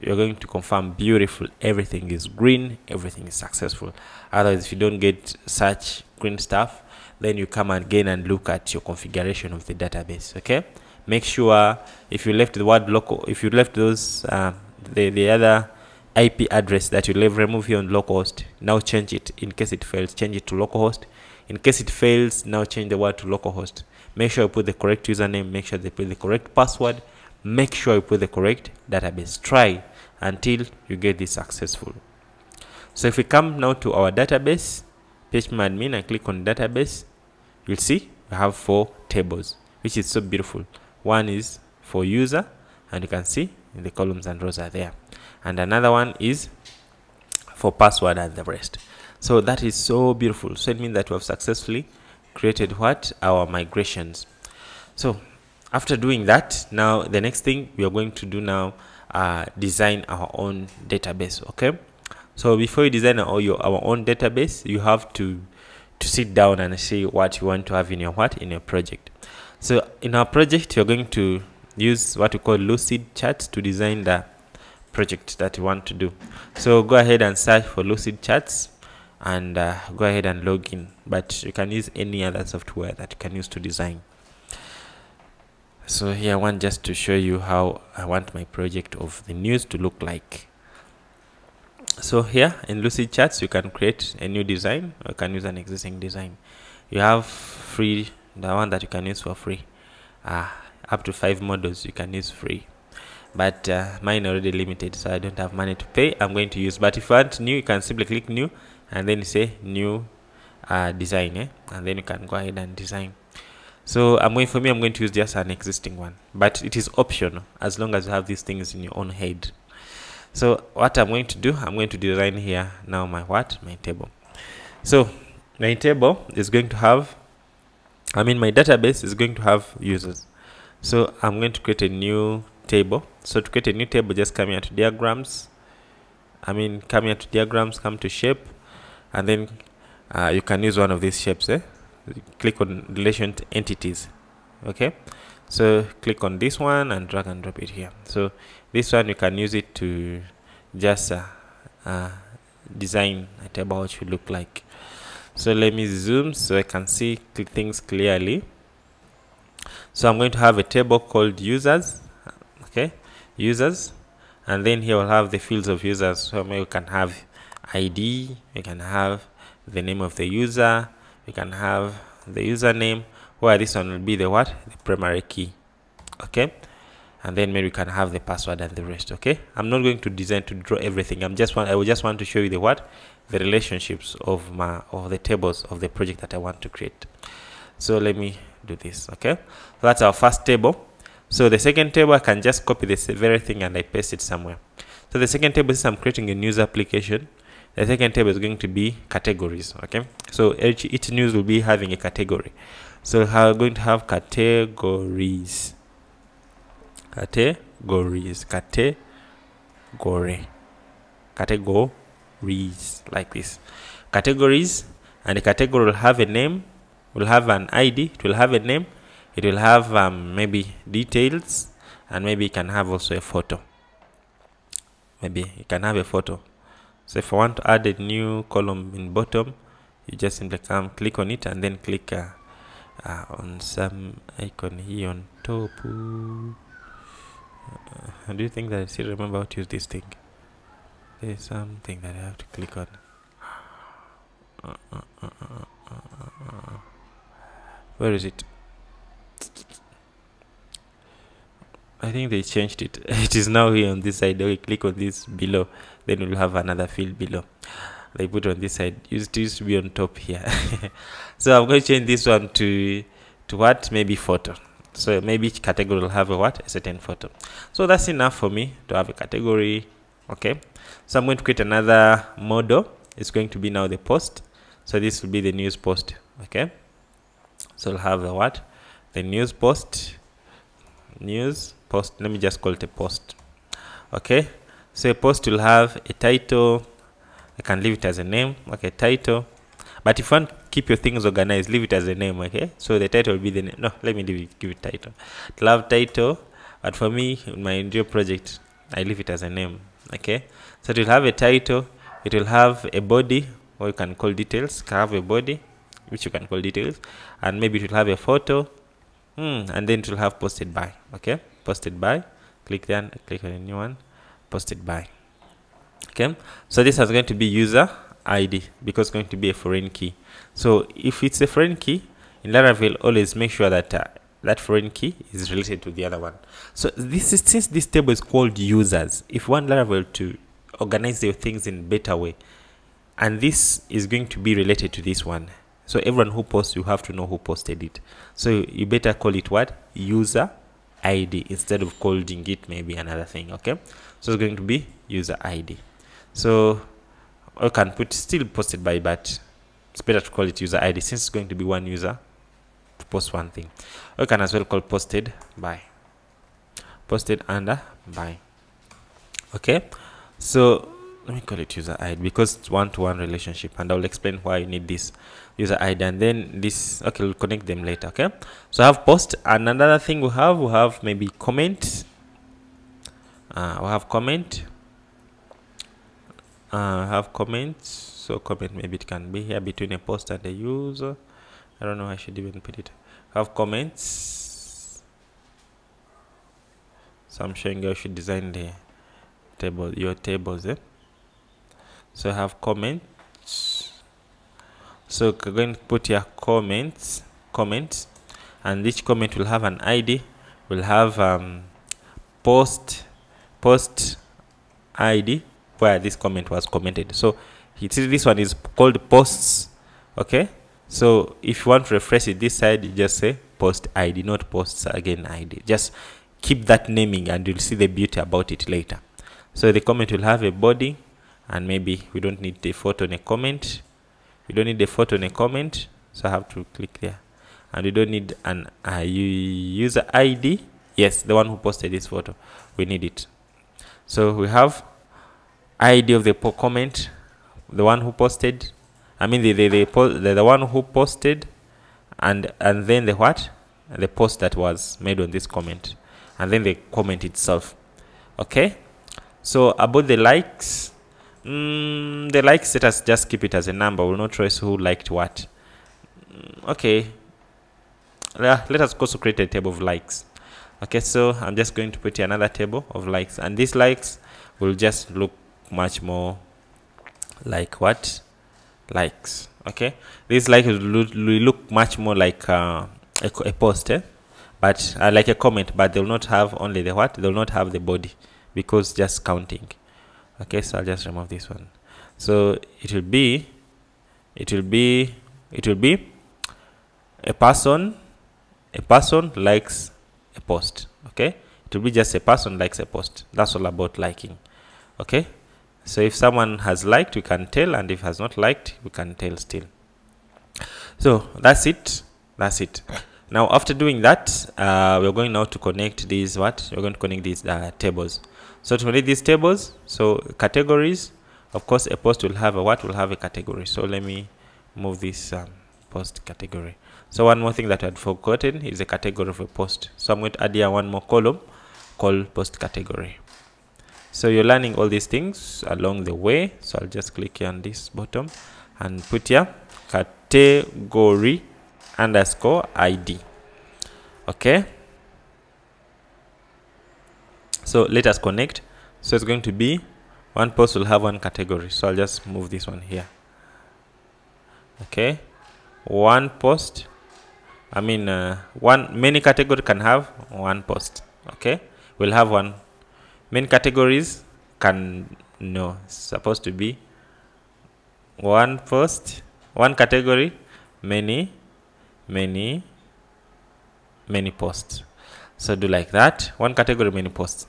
A: you're going to confirm beautiful everything is green everything is successful. Otherwise if you don't get such green stuff then you come again and look at your configuration of the database okay? Make sure if you left the word local if you left those uh, the the other ip address that you leave remove here on localhost now change it in case it fails change it to localhost in case it fails now change the word to localhost make sure you put the correct username make sure they put the correct password. Make sure you put the correct database. Try until you get this successful. So if we come now to our database phpMyAdmin and click on database. You'll see we have four tables which is so beautiful. One is for user and you can see the columns and rows are there and another one is for password and the rest. So that is so beautiful. So it means that we have successfully created what? Our migrations. So after doing that now the next thing we are going to do now uh, design our own database okay? So before you design our, your, our own database you have to to sit down and see what you want to have in your what? In your project. So in our project you're going to use what we call Lucidchart to design the project that you want to do. So go ahead and search for Lucid Charts and uh, go ahead and log in. But you can use any other software that you can use to design. So here I want just to show you how I want my project of the news to look like. So here in Lucid Charts, you can create a new design or you can use an existing design. You have free the one that you can use for free. Uh, up to five models you can use free but uh, mine already limited so I don't have money to pay. I'm going to use but if you want new you can simply click new and then say new uh, design eh? and then you can go ahead and design. So i'm going for me i'm going to use just an existing one but it is optional as long as you have these things in your own head. So what i'm going to do i'm going to design here now my what? My table. So my table is going to have i mean my database is going to have users. So i'm going to create a new table. So to create a new table just come here to diagrams. I mean come here to diagrams come to shape. And then uh, you can use one of these shapes eh? click on relation entities okay? So click on this one and drag and drop it here. So this one you can use it to just uh, uh, design a table what should look like. So let me zoom so I can see things clearly. So I'm going to have a table called users okay users. And then here we'll have the fields of users. So you can have ID you can have the name of the user we can have the username. Where this one? Will be the what? The primary key okay? And then maybe we can have the password and the rest okay? I'm not going to design to draw everything. I'm just want i will just want to show you the what? The relationships of my of the tables of the project that i want to create. So let me do this okay? So that's our first table so the second table i can just copy this very thing and i paste it somewhere. So the second table since i'm creating a news application the second table is going to be categories okay? So each, each news will be having a category. So we're going to have categories. Categories. Category. Categories like this. Categories and the category will have a name will have an id it will have a name it will have um, maybe details and maybe you can have also a photo. Maybe you can have a photo. So if I want to add a new column in bottom you just simply come click on it and then click uh, uh, on some icon here on top. Uh, do you think that I still remember how to use this thing? There's something that I have to click on. Where is it I think they changed it. It is now here on this side. We click on this below then we'll have another field below. They put on this side. Used used to be on top here. So i'm going to change this one to to what? Maybe photo. So maybe each category will have a what? A certain photo. So that's enough for me to have a category okay? So i'm going to create another model. It's going to be now the post. So this will be the news post okay? So we'll have the what? The news post. News post let me just call it a post okay? So a post will have a title I can leave it as a name okay title. But if you want to keep your things organized leave it as a name okay? So the title will be the name no let me leave it, give it title. Love title but for me in my NGO project I leave it as a name okay? So it will have a title it will have a body or you can call details can have a body which you can call details and maybe it will have a photo hmm, and then it will have posted by okay posted by click then click on a new one posted by. Okay? So this is going to be user id because it's going to be a foreign key. So if it's a foreign key in laravel always make sure that uh, that foreign key is related to the other one. So this is since this table is called users if want laravel to organize your things in better way and this is going to be related to this one. So everyone who posts you have to know who posted it. So you better call it what? User id instead of calling it maybe another thing okay? So it's going to be user id so I can put still posted by but it's better to call it user id since it's going to be one user to post one thing. I can as well call posted by posted under by okay? So let me call it user id because it's one-to-one -one relationship and i'll explain why you need this user id and then this okay we'll connect them later okay? So i have post and another thing we have we have maybe comment. Uh, we have comment. Uh, have comments so comment maybe it can be here between a post and a user. I don't know i should even put it. Have comments. So i'm showing you how should design the table your tables eh? So I have comments. So we're going to put your comments comments and each comment will have an id will have um, post post id where this comment was commented. So this one is called posts okay? So if you want to refresh it this side you just say post id not posts again id just keep that naming and you'll see the beauty about it later. So the comment will have a body and maybe we don't need the photo in a comment. We don't need the photo in a comment so i have to click there. And we don't need an uh, user id yes the one who posted this photo. We need it. So we have id of the comment the one who posted i mean the the, the, the, the one who posted and and then the what? The post that was made on this comment. And then the comment itself. Okay? So about the likes mm, the like status just keep it as a number. We'll not trace who liked what. Mm, okay. Yeah, let us also create a table of likes. Okay so i'm just going to put another table of likes. And these likes will just look much more like what? Likes. Okay? These likes will look, will look much more like uh, a, a post eh? but uh, like a comment but they will not have only the what? They will not have the body because just counting okay so i'll just remove this one. So it will be it will be it will be a person a person likes a post. Okay? It will be just a person likes a post. That's all about liking. Okay? So if someone has liked we can tell and if has not liked we can tell still. So that's it. That's it. Now after doing that uh, we're going now to connect these what? We're going to connect these uh, tables so to connect these tables so categories of course a post will have a what will have a category. So let me move this um, post category. So one more thing that i'd forgotten is a category of a post. So i'm going to add here one more column called post category. So you're learning all these things along the way. So i'll just click here on this bottom and put here category underscore id okay so let us connect. So it's going to be one post will have one category. So i'll just move this one here. Okay. One post. I mean uh, one many category can have one post. Okay. We'll have one. Main categories can no supposed to be one post one category many many many posts. So do like that. One category many posts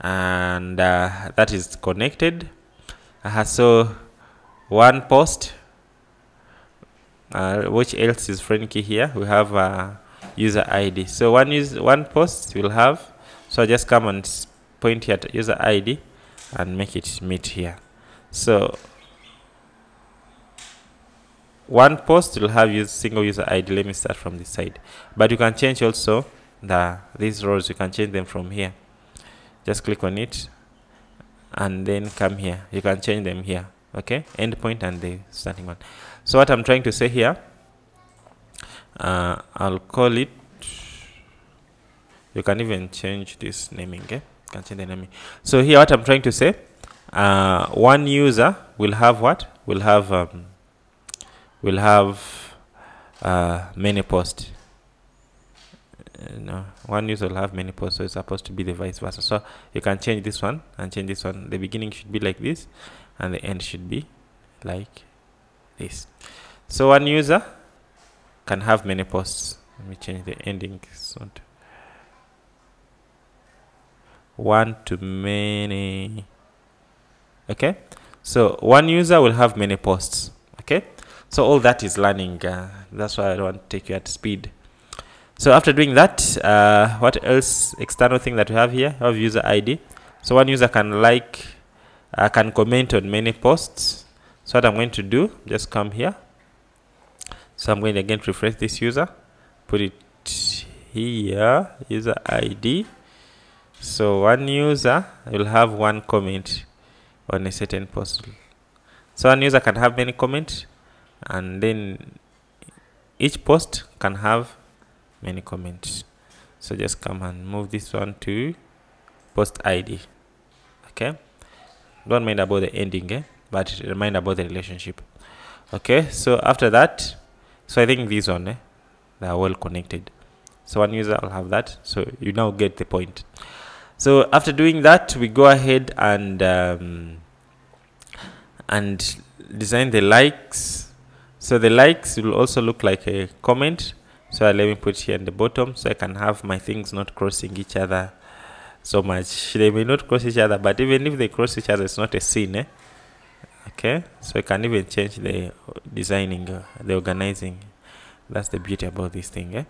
A: and uh, that is connected. Uh, so one post uh, which else is friend key here? We have uh, user id so one is one post will have. So just come and point here to user id and make it meet here. So one post will have use single user id let me start from this side. But you can change also the these rows. You can change them from here just click on it and then come here. You can change them here okay? Endpoint and the starting one. So what i'm trying to say here uh, i'll call it you can even change this naming okay you can change the naming. So here what i'm trying to say uh, one user will have what? Will have um, will have uh, many posts. Uh, no, one user will have many posts, so it's supposed to be the vice versa. So you can change this one and change this one. The beginning should be like this, and the end should be like this. So one user can have many posts. Let me change the ending. One to many. Okay, so one user will have many posts. Okay so all that is learning uh, that's why i don't want to take you at speed so after doing that uh, what else external thing that we have here we have user id so one user can like uh, can comment on many posts. So what i'm going to do just come here. So i'm going to again refresh this user put it here user id so one user will have one comment on a certain post. So one user can have many comments and then each post can have many comments. So just come and move this one to post id okay? Don't mind about the ending eh? but remind about the relationship okay? So after that so i think these one eh, they are well connected. So one user will have that. So you now get the point. So after doing that we go ahead and um, and design the likes. So the likes will also look like a comment so let me put here in the bottom so i can have my things not crossing each other so much. They may not cross each other but even if they cross each other it's not a sin eh? okay? So i can even change the designing uh, the organizing. That's the beauty about this thing eh?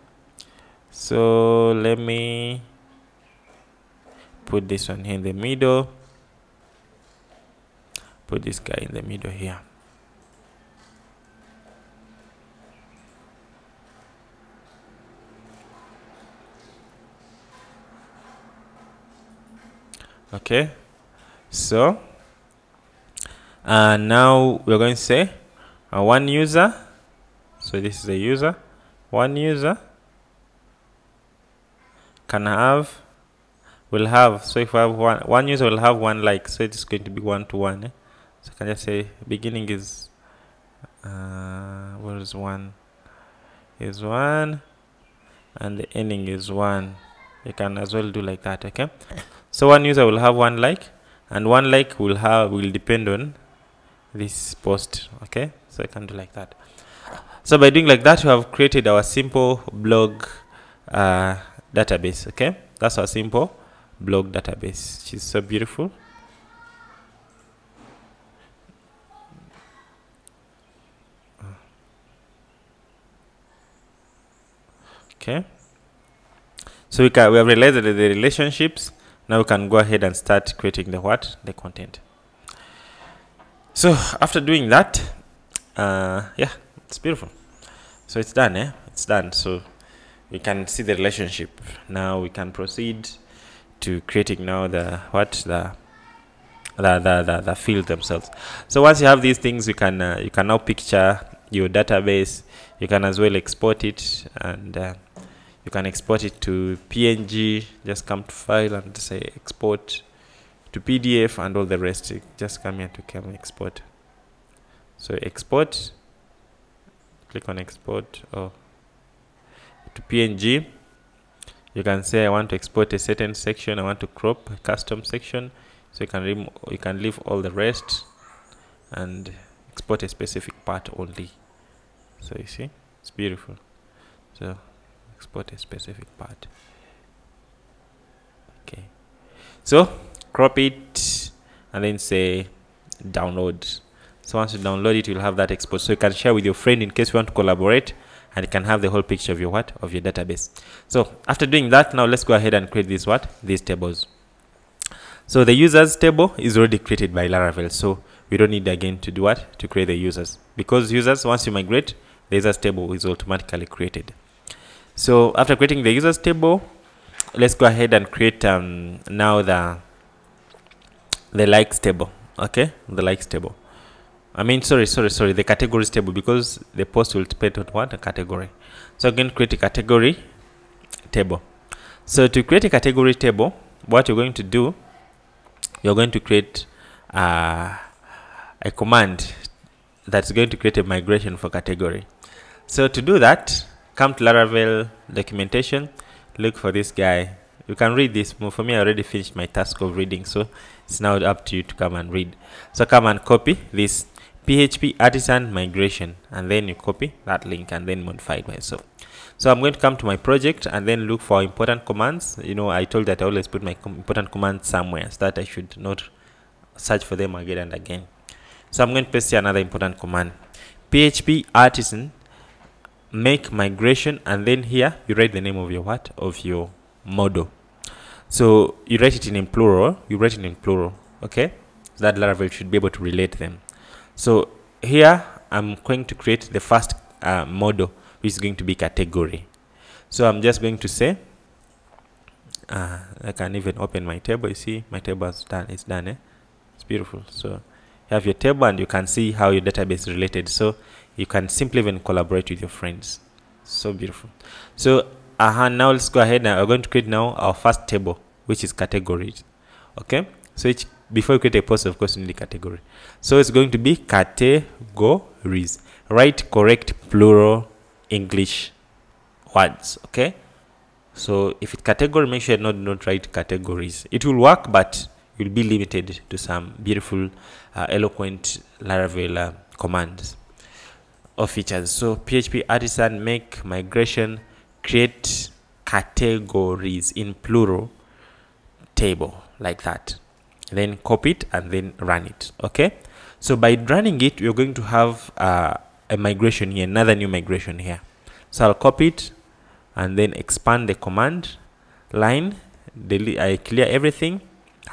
A: so let me put this one here in the middle. Put this guy in the middle here okay. So uh, now we're going to say uh, one user. So this is a user. One user can have will have so if I have one one user will have one like so it's going to be one to one eh? so I can just say beginning is uh, what is one? Is one and the ending is one. You can as well do like that okay so one user will have one like and one like will have will depend on this post okay? So i can do like that. So by doing like that we have created our simple blog uh, database okay? That's our simple blog database. Is so beautiful. Okay. So we can we have realized the relationships now we can go ahead and start creating the what? The content. So after doing that uh yeah it's beautiful. So it's done eh? It's done. So we can see the relationship. Now we can proceed to creating now the what? The the, the, the, the field themselves. So once you have these things you can uh, you can now picture your database. You can as well export it and uh, you can export it to png just come to file and say export to pdf and all the rest. Just come here to come export. So export click on export or to png you can say i want to export a certain section i want to crop a custom section. So you can you can leave all the rest and export a specific part only. So you see it's beautiful. So export a specific part. Okay. So crop it and then say download. So once you download it you'll have that export. So you can share with your friend in case you want to collaborate and you can have the whole picture of your what? Of your database. So after doing that now let's go ahead and create this what? These tables. So the users table is already created by laravel. So we don't need again to do what? To create the users. Because users once you migrate the users table is automatically created so after creating the users table let's go ahead and create um, now the the likes table okay? The likes table. I mean sorry sorry sorry the categories table because the post will depend on what? A category. So again create a category table. So to create a category table what you're going to do you're going to create uh, a command that's going to create a migration for category. So to do that come to laravel documentation. Look for this guy. You can read this. For me i already finished my task of reading so it's now up to you to come and read. So come and copy this php artisan migration and then you copy that link and then modify it myself. So i'm going to come to my project and then look for important commands. You know i told that i always put my com important commands somewhere so that i should not search for them again and again. So i'm going to paste another important command. Php artisan make migration and then here you write the name of your what? Of your model. So you write it in plural. You write it in plural okay? So that laravel should be able to relate them. So here i'm going to create the first uh, model which is going to be category. So i'm just going to say uh, i can even open my table. You see my table is done it's done eh? it's beautiful. So you have your table and you can see how your database is related. So you can simply even collaborate with your friends. So beautiful. So uh -huh, now let's go ahead. Now we're going to create now our first table which is categories. Okay? So each before you create a post of course you need a category. So it's going to be categories. Write correct plural english words. Okay? So if it's category make sure not not write categories. It will work but you'll be limited to some beautiful uh, eloquent laravel uh, commands or features so php artisan make migration create categories in plural table like that. Then copy it and then run it okay? So by running it you're going to have uh, a migration here another new migration here. So i'll copy it and then expand the command line delete i clear everything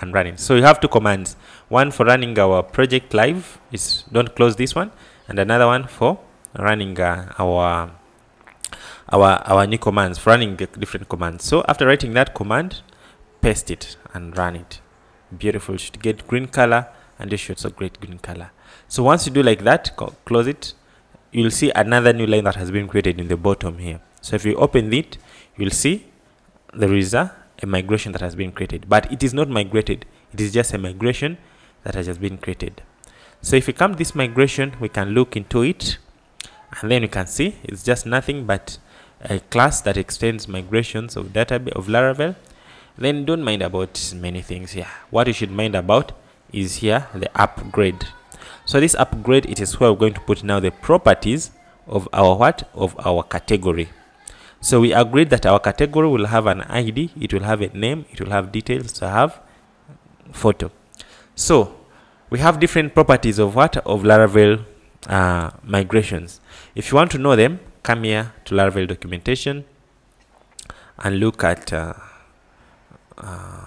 A: and run it. So you have two commands. One for running our project live is don't close this one and another one for running uh, our our our new commands running different commands. So after writing that command paste it and run it. Beautiful. Should get green color and this should also great green color. So once you do like that close it you'll see another new line that has been created in the bottom here. So if you open it you'll see there is a, a migration that has been created. But it is not migrated. It is just a migration that has just been created. So if we come to this migration we can look into it and then you can see it's just nothing but a class that extends migrations of database of laravel. Then don't mind about many things here. What you should mind about is here the upgrade. So this upgrade it is where we're going to put now the properties of our what? Of our category. So we agreed that our category will have an id it will have a name it will have details to have photo. So we have different properties of what? Of laravel uh, migrations. If you want to know them come here to laravel documentation and look at uh, uh,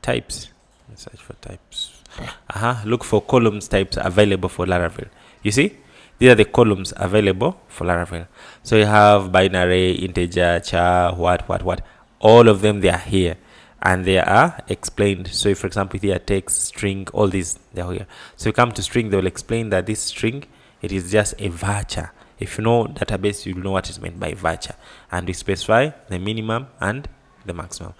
A: types. Search for types. Uh-huh. look for columns types available for laravel. You see? These are the columns available for laravel. So you have binary integer char what what what. All of them they are here and they are explained. So if for example here text string all these they're here. So you come to string they will explain that this string it is just a varchar. If you know database you'll know what is meant by varchar. And we specify the minimum and the maximum.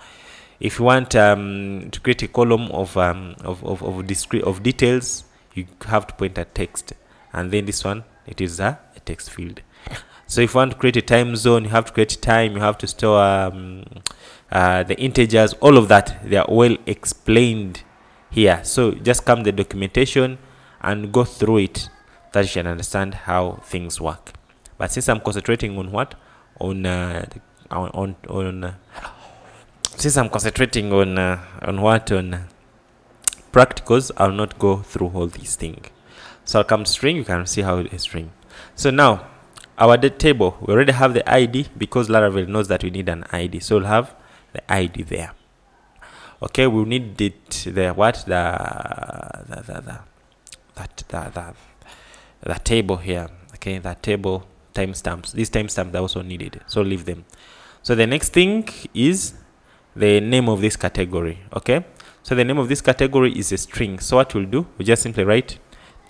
A: If you want um, to create a column of um, of of of, of details you have to point at text. And then this one it is a, a, text field. So if you want to create a time zone you have to create time. You have to store um, uh, the integers all of that they are well explained here so just come the documentation and go through it that you can understand how things work but since i'm concentrating on what on uh, on on, uh, since I'm concentrating on uh, on what on practicals, I'll not go through all these things. So I'll come string, you can see how is string. So now our table, we already have the ID because Laravel knows that we need an ID. So we'll have the ID there. Okay, we'll need it the what the the the, the that the, the, the table here. Okay, that table timestamps. These timestamps are also needed. So leave them. So the next thing is the name of this category okay so the name of this category is a string so what we'll do we just simply write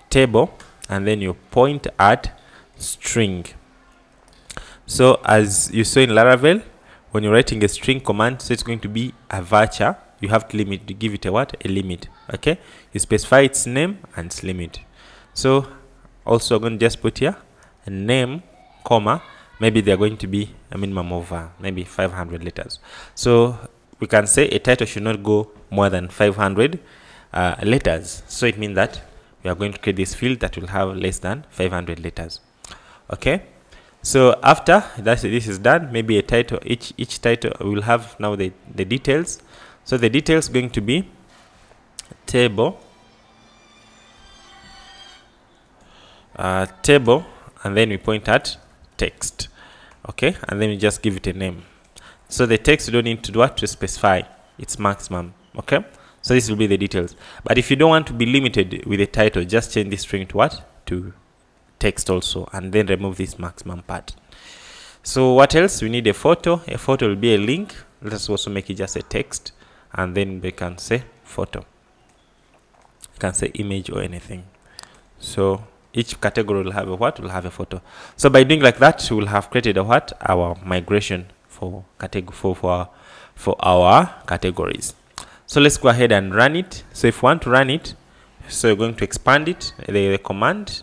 A: table and then you point at string so as you saw in laravel when you're writing a string command so it's going to be a varchar you have to limit to give it a what? A limit okay? You specify its name and its limit. So also I'm going to just put here a name comma maybe they're going to be a minimum of uh, maybe 500 letters. So we can say a title should not go more than 500 uh, letters. So it means that we are going to create this field that will have less than 500 letters okay so after that this is done maybe a title each each title will have now the the details. So the details going to be table uh, table and then we point at text okay? And then we just give it a name. So the text you don't need to do what to specify its maximum okay? So this will be the details. But if you don't want to be limited with the title just change the string to what? To text also and then remove this maximum part. So what else? We need a photo. A photo will be a link. Let's also make it just a text and then we can say photo. You can say image or anything. So each category will have a what? Will have a photo. So by doing like that we'll have created a what? Our migration for category for for, for our categories. So let's go ahead and run it. So if you want to run it so you're going to expand it. The, the command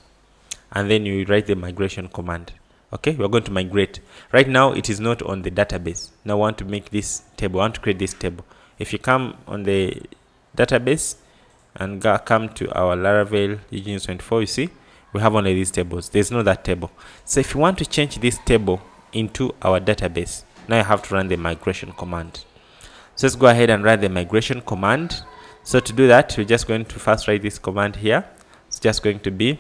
A: and then you write the migration command. Okay? We're going to migrate. Right now it is not on the database. Now I want to make this table I want to create this table. If you come on the database and come to our Laravel UG News 24 you see we have only these tables. There's no that table. So if you want to change this table into our database now you have to run the migration command. So let's go ahead and run the migration command. So to do that we're just going to first write this command here. It's just going to be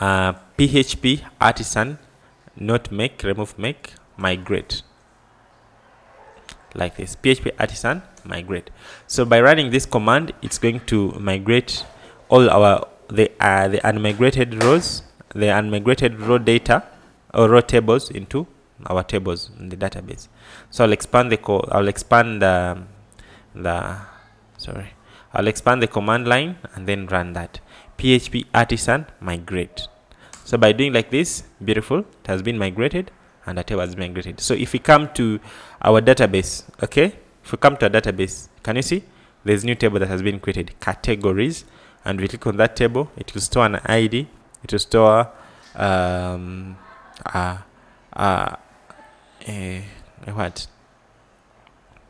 A: uh, php artisan not make remove make migrate. Like this php artisan migrate. So by running this command it's going to migrate all our the uh, the unmigrated rows the unmigrated row data or row tables into our tables in the database. So i'll expand the co i'll expand the the sorry. I'll expand the command line and then run that php artisan migrate. So by doing like this beautiful it has been migrated and the table has been migrated. So if we come to our database okay? If we come to our database can you see? There's new table that has been created categories. And we click on that table it will store an id it will store um uh, uh, uh, what?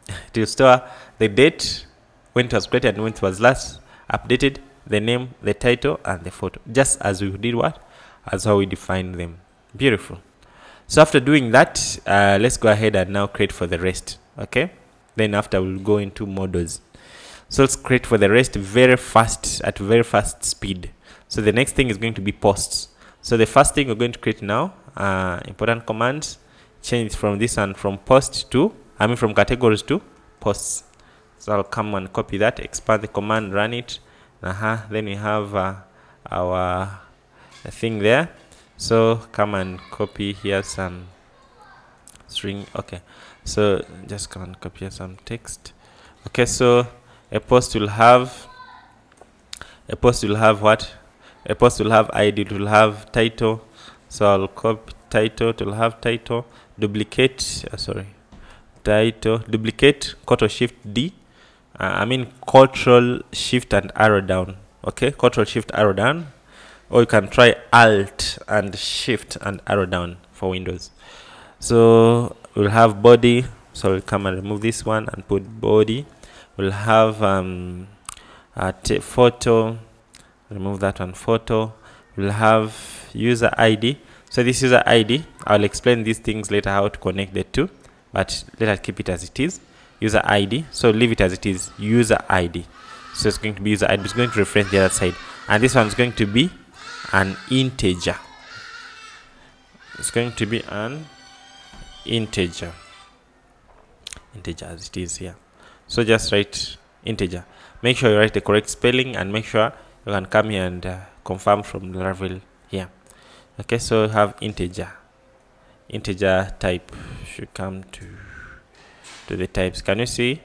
A: It will store the date when it was created and when it was last updated the name the title and the photo. Just as we did what? As how we define them. Beautiful. So after doing that uh, let's go ahead and now create for the rest okay? Then after we'll go into models. So let's create for the rest very fast at very fast speed. So the next thing is going to be posts. So the first thing we're going to create now uh, important commands change from this one from post to I mean from categories to posts. So I'll come and copy that expand the command run it uh -huh. then we have uh, our thing there. So come and copy here some string. Okay. So just come and copy some text. Okay so a post will have a post will have what? A post will have id it will have title. So i'll copy title it will have title. Duplicate uh, sorry title. Duplicate control shift d uh, i mean control shift and arrow down okay? Control shift arrow down. Or you can try alt and shift and arrow down for windows. So we'll have body. So we'll come and remove this one and put body. We'll have um, a photo. Remove that one photo. We'll have user id so this user id i'll explain these things later how to connect the two. But let us keep it as it is user id so leave it as it is user id so it's going to be user id it's going to reference the other side. And this one is going to be an integer. It's going to be an integer. Integer as it is here. So just write integer. Make sure you write the correct spelling and make sure you can come here and uh, confirm from Laravel here. Okay so have integer. Integer type should come to to the types. Can you see?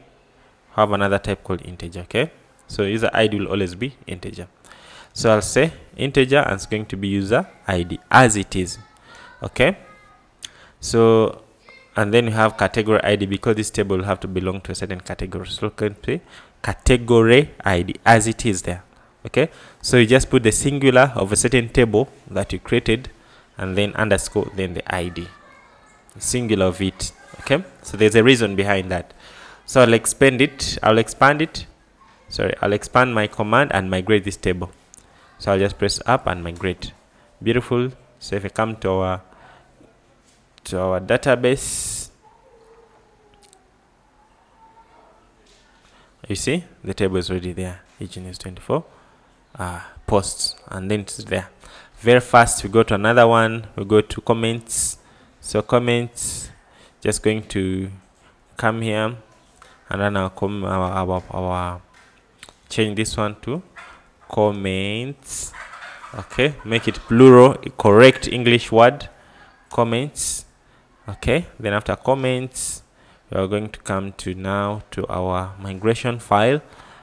A: Have another type called integer okay? So user id will always be integer. So i'll say integer and it's going to be user id as it is okay? So and then you have category id because this table will have to belong to a certain category. So can say category id as it is there okay? So you just put the singular of a certain table that you created and then underscore then the id singular of it okay? So there's a reason behind that. So i'll expand it. I'll expand it. Sorry i'll expand my command and migrate this table. So i'll just press up and migrate. Beautiful. So if i come to our to our database you see the table is already there. Is 24 uh, posts and then it's there. Very fast we go to another one. We go to comments. So comments just going to come here and then our, com our, our, our change this one to comments. Okay make it plural correct english word comments. Okay then after comments we are going to come to now to our migration file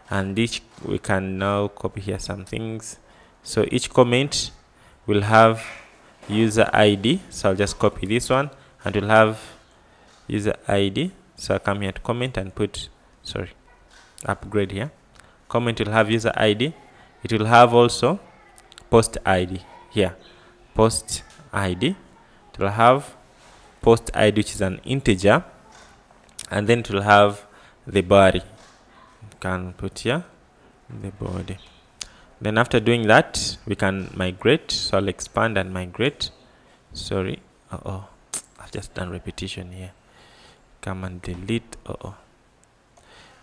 A: and each we can now copy here some things. So each comment will have user id so i'll just copy this one and we'll have user id so i come here to comment and put sorry upgrade here. Comment will have user id it will have also post id here. Post id it will have post id which is an integer. And then it will have the body. You can put here the body. Then after doing that we can migrate. So i'll expand and migrate. Sorry. Uh oh i've just done repetition here come and delete. Uh oh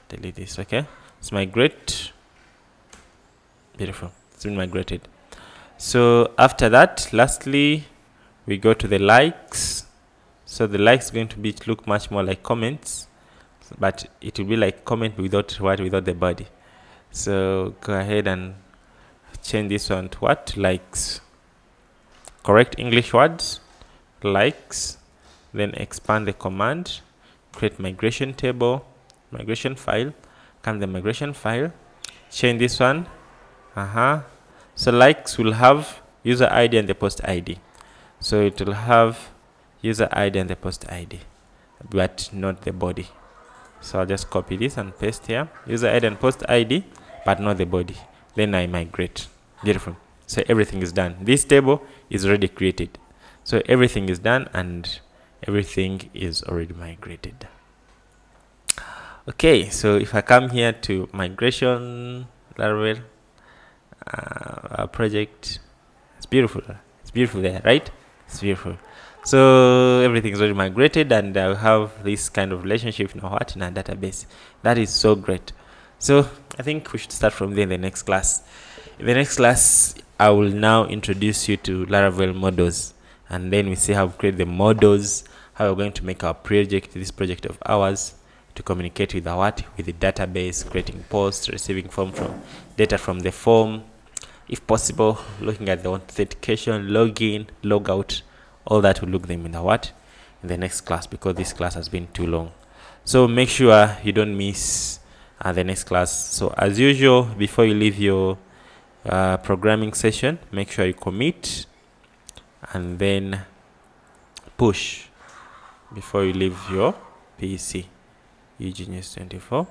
A: delete this okay? Let's migrate beautiful. It's been migrated. So after that lastly we go to the likes. So the likes going to be look much more like comments but it will be like comment without what without the body. So go ahead and change this one to what? Likes. Correct english words. Likes. Then expand the command create migration table migration file. Come the migration file. Change this one. Uh-huh so likes will have user id and the post id so it will have user id and the post id but not the body. So i'll just copy this and paste here. User id and post id but not the body. Then i migrate. Beautiful. So everything is done. This table is already created. So everything is done and everything is already migrated. Okay so if i come here to migration laravel uh, project it's beautiful. It's beautiful there right? It's beautiful. So everything is already migrated and I have this kind of relationship in what in our database. That is so great. So I think we should start from there in the next class. In the next class I will now introduce you to Laravel models and then we see how we create the models how we're going to make our project this project of ours to communicate with what? With the database creating posts receiving form from data from the form. If possible looking at the authentication login logout all that will look them in the what? In the next class because this class has been too long. So make sure you don't miss uh, the next class. So as usual before you leave your uh, programming session make sure you commit and then push before you leave your PC UG News 24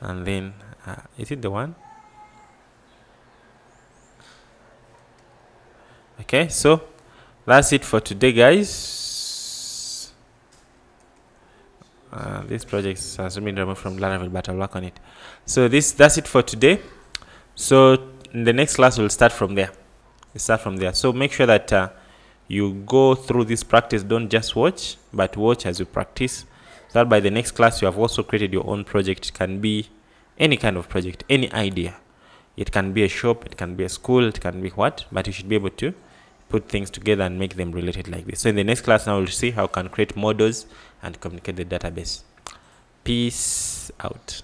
A: and then uh, is it the one? Okay so that's it for today guys. Uh, this project has been removed from Laravel but I'll work on it. So this that's it for today. So in the next class we'll start from there. We start from there. So make sure that uh, you go through this practice don't just watch but watch as you practice. So that by the next class you have also created your own project. It can be any kind of project any idea. It can be a shop it can be a school it can be what but you should be able to put things together and make them related like this. So in the next class now we'll see how can create models and communicate the database. Peace out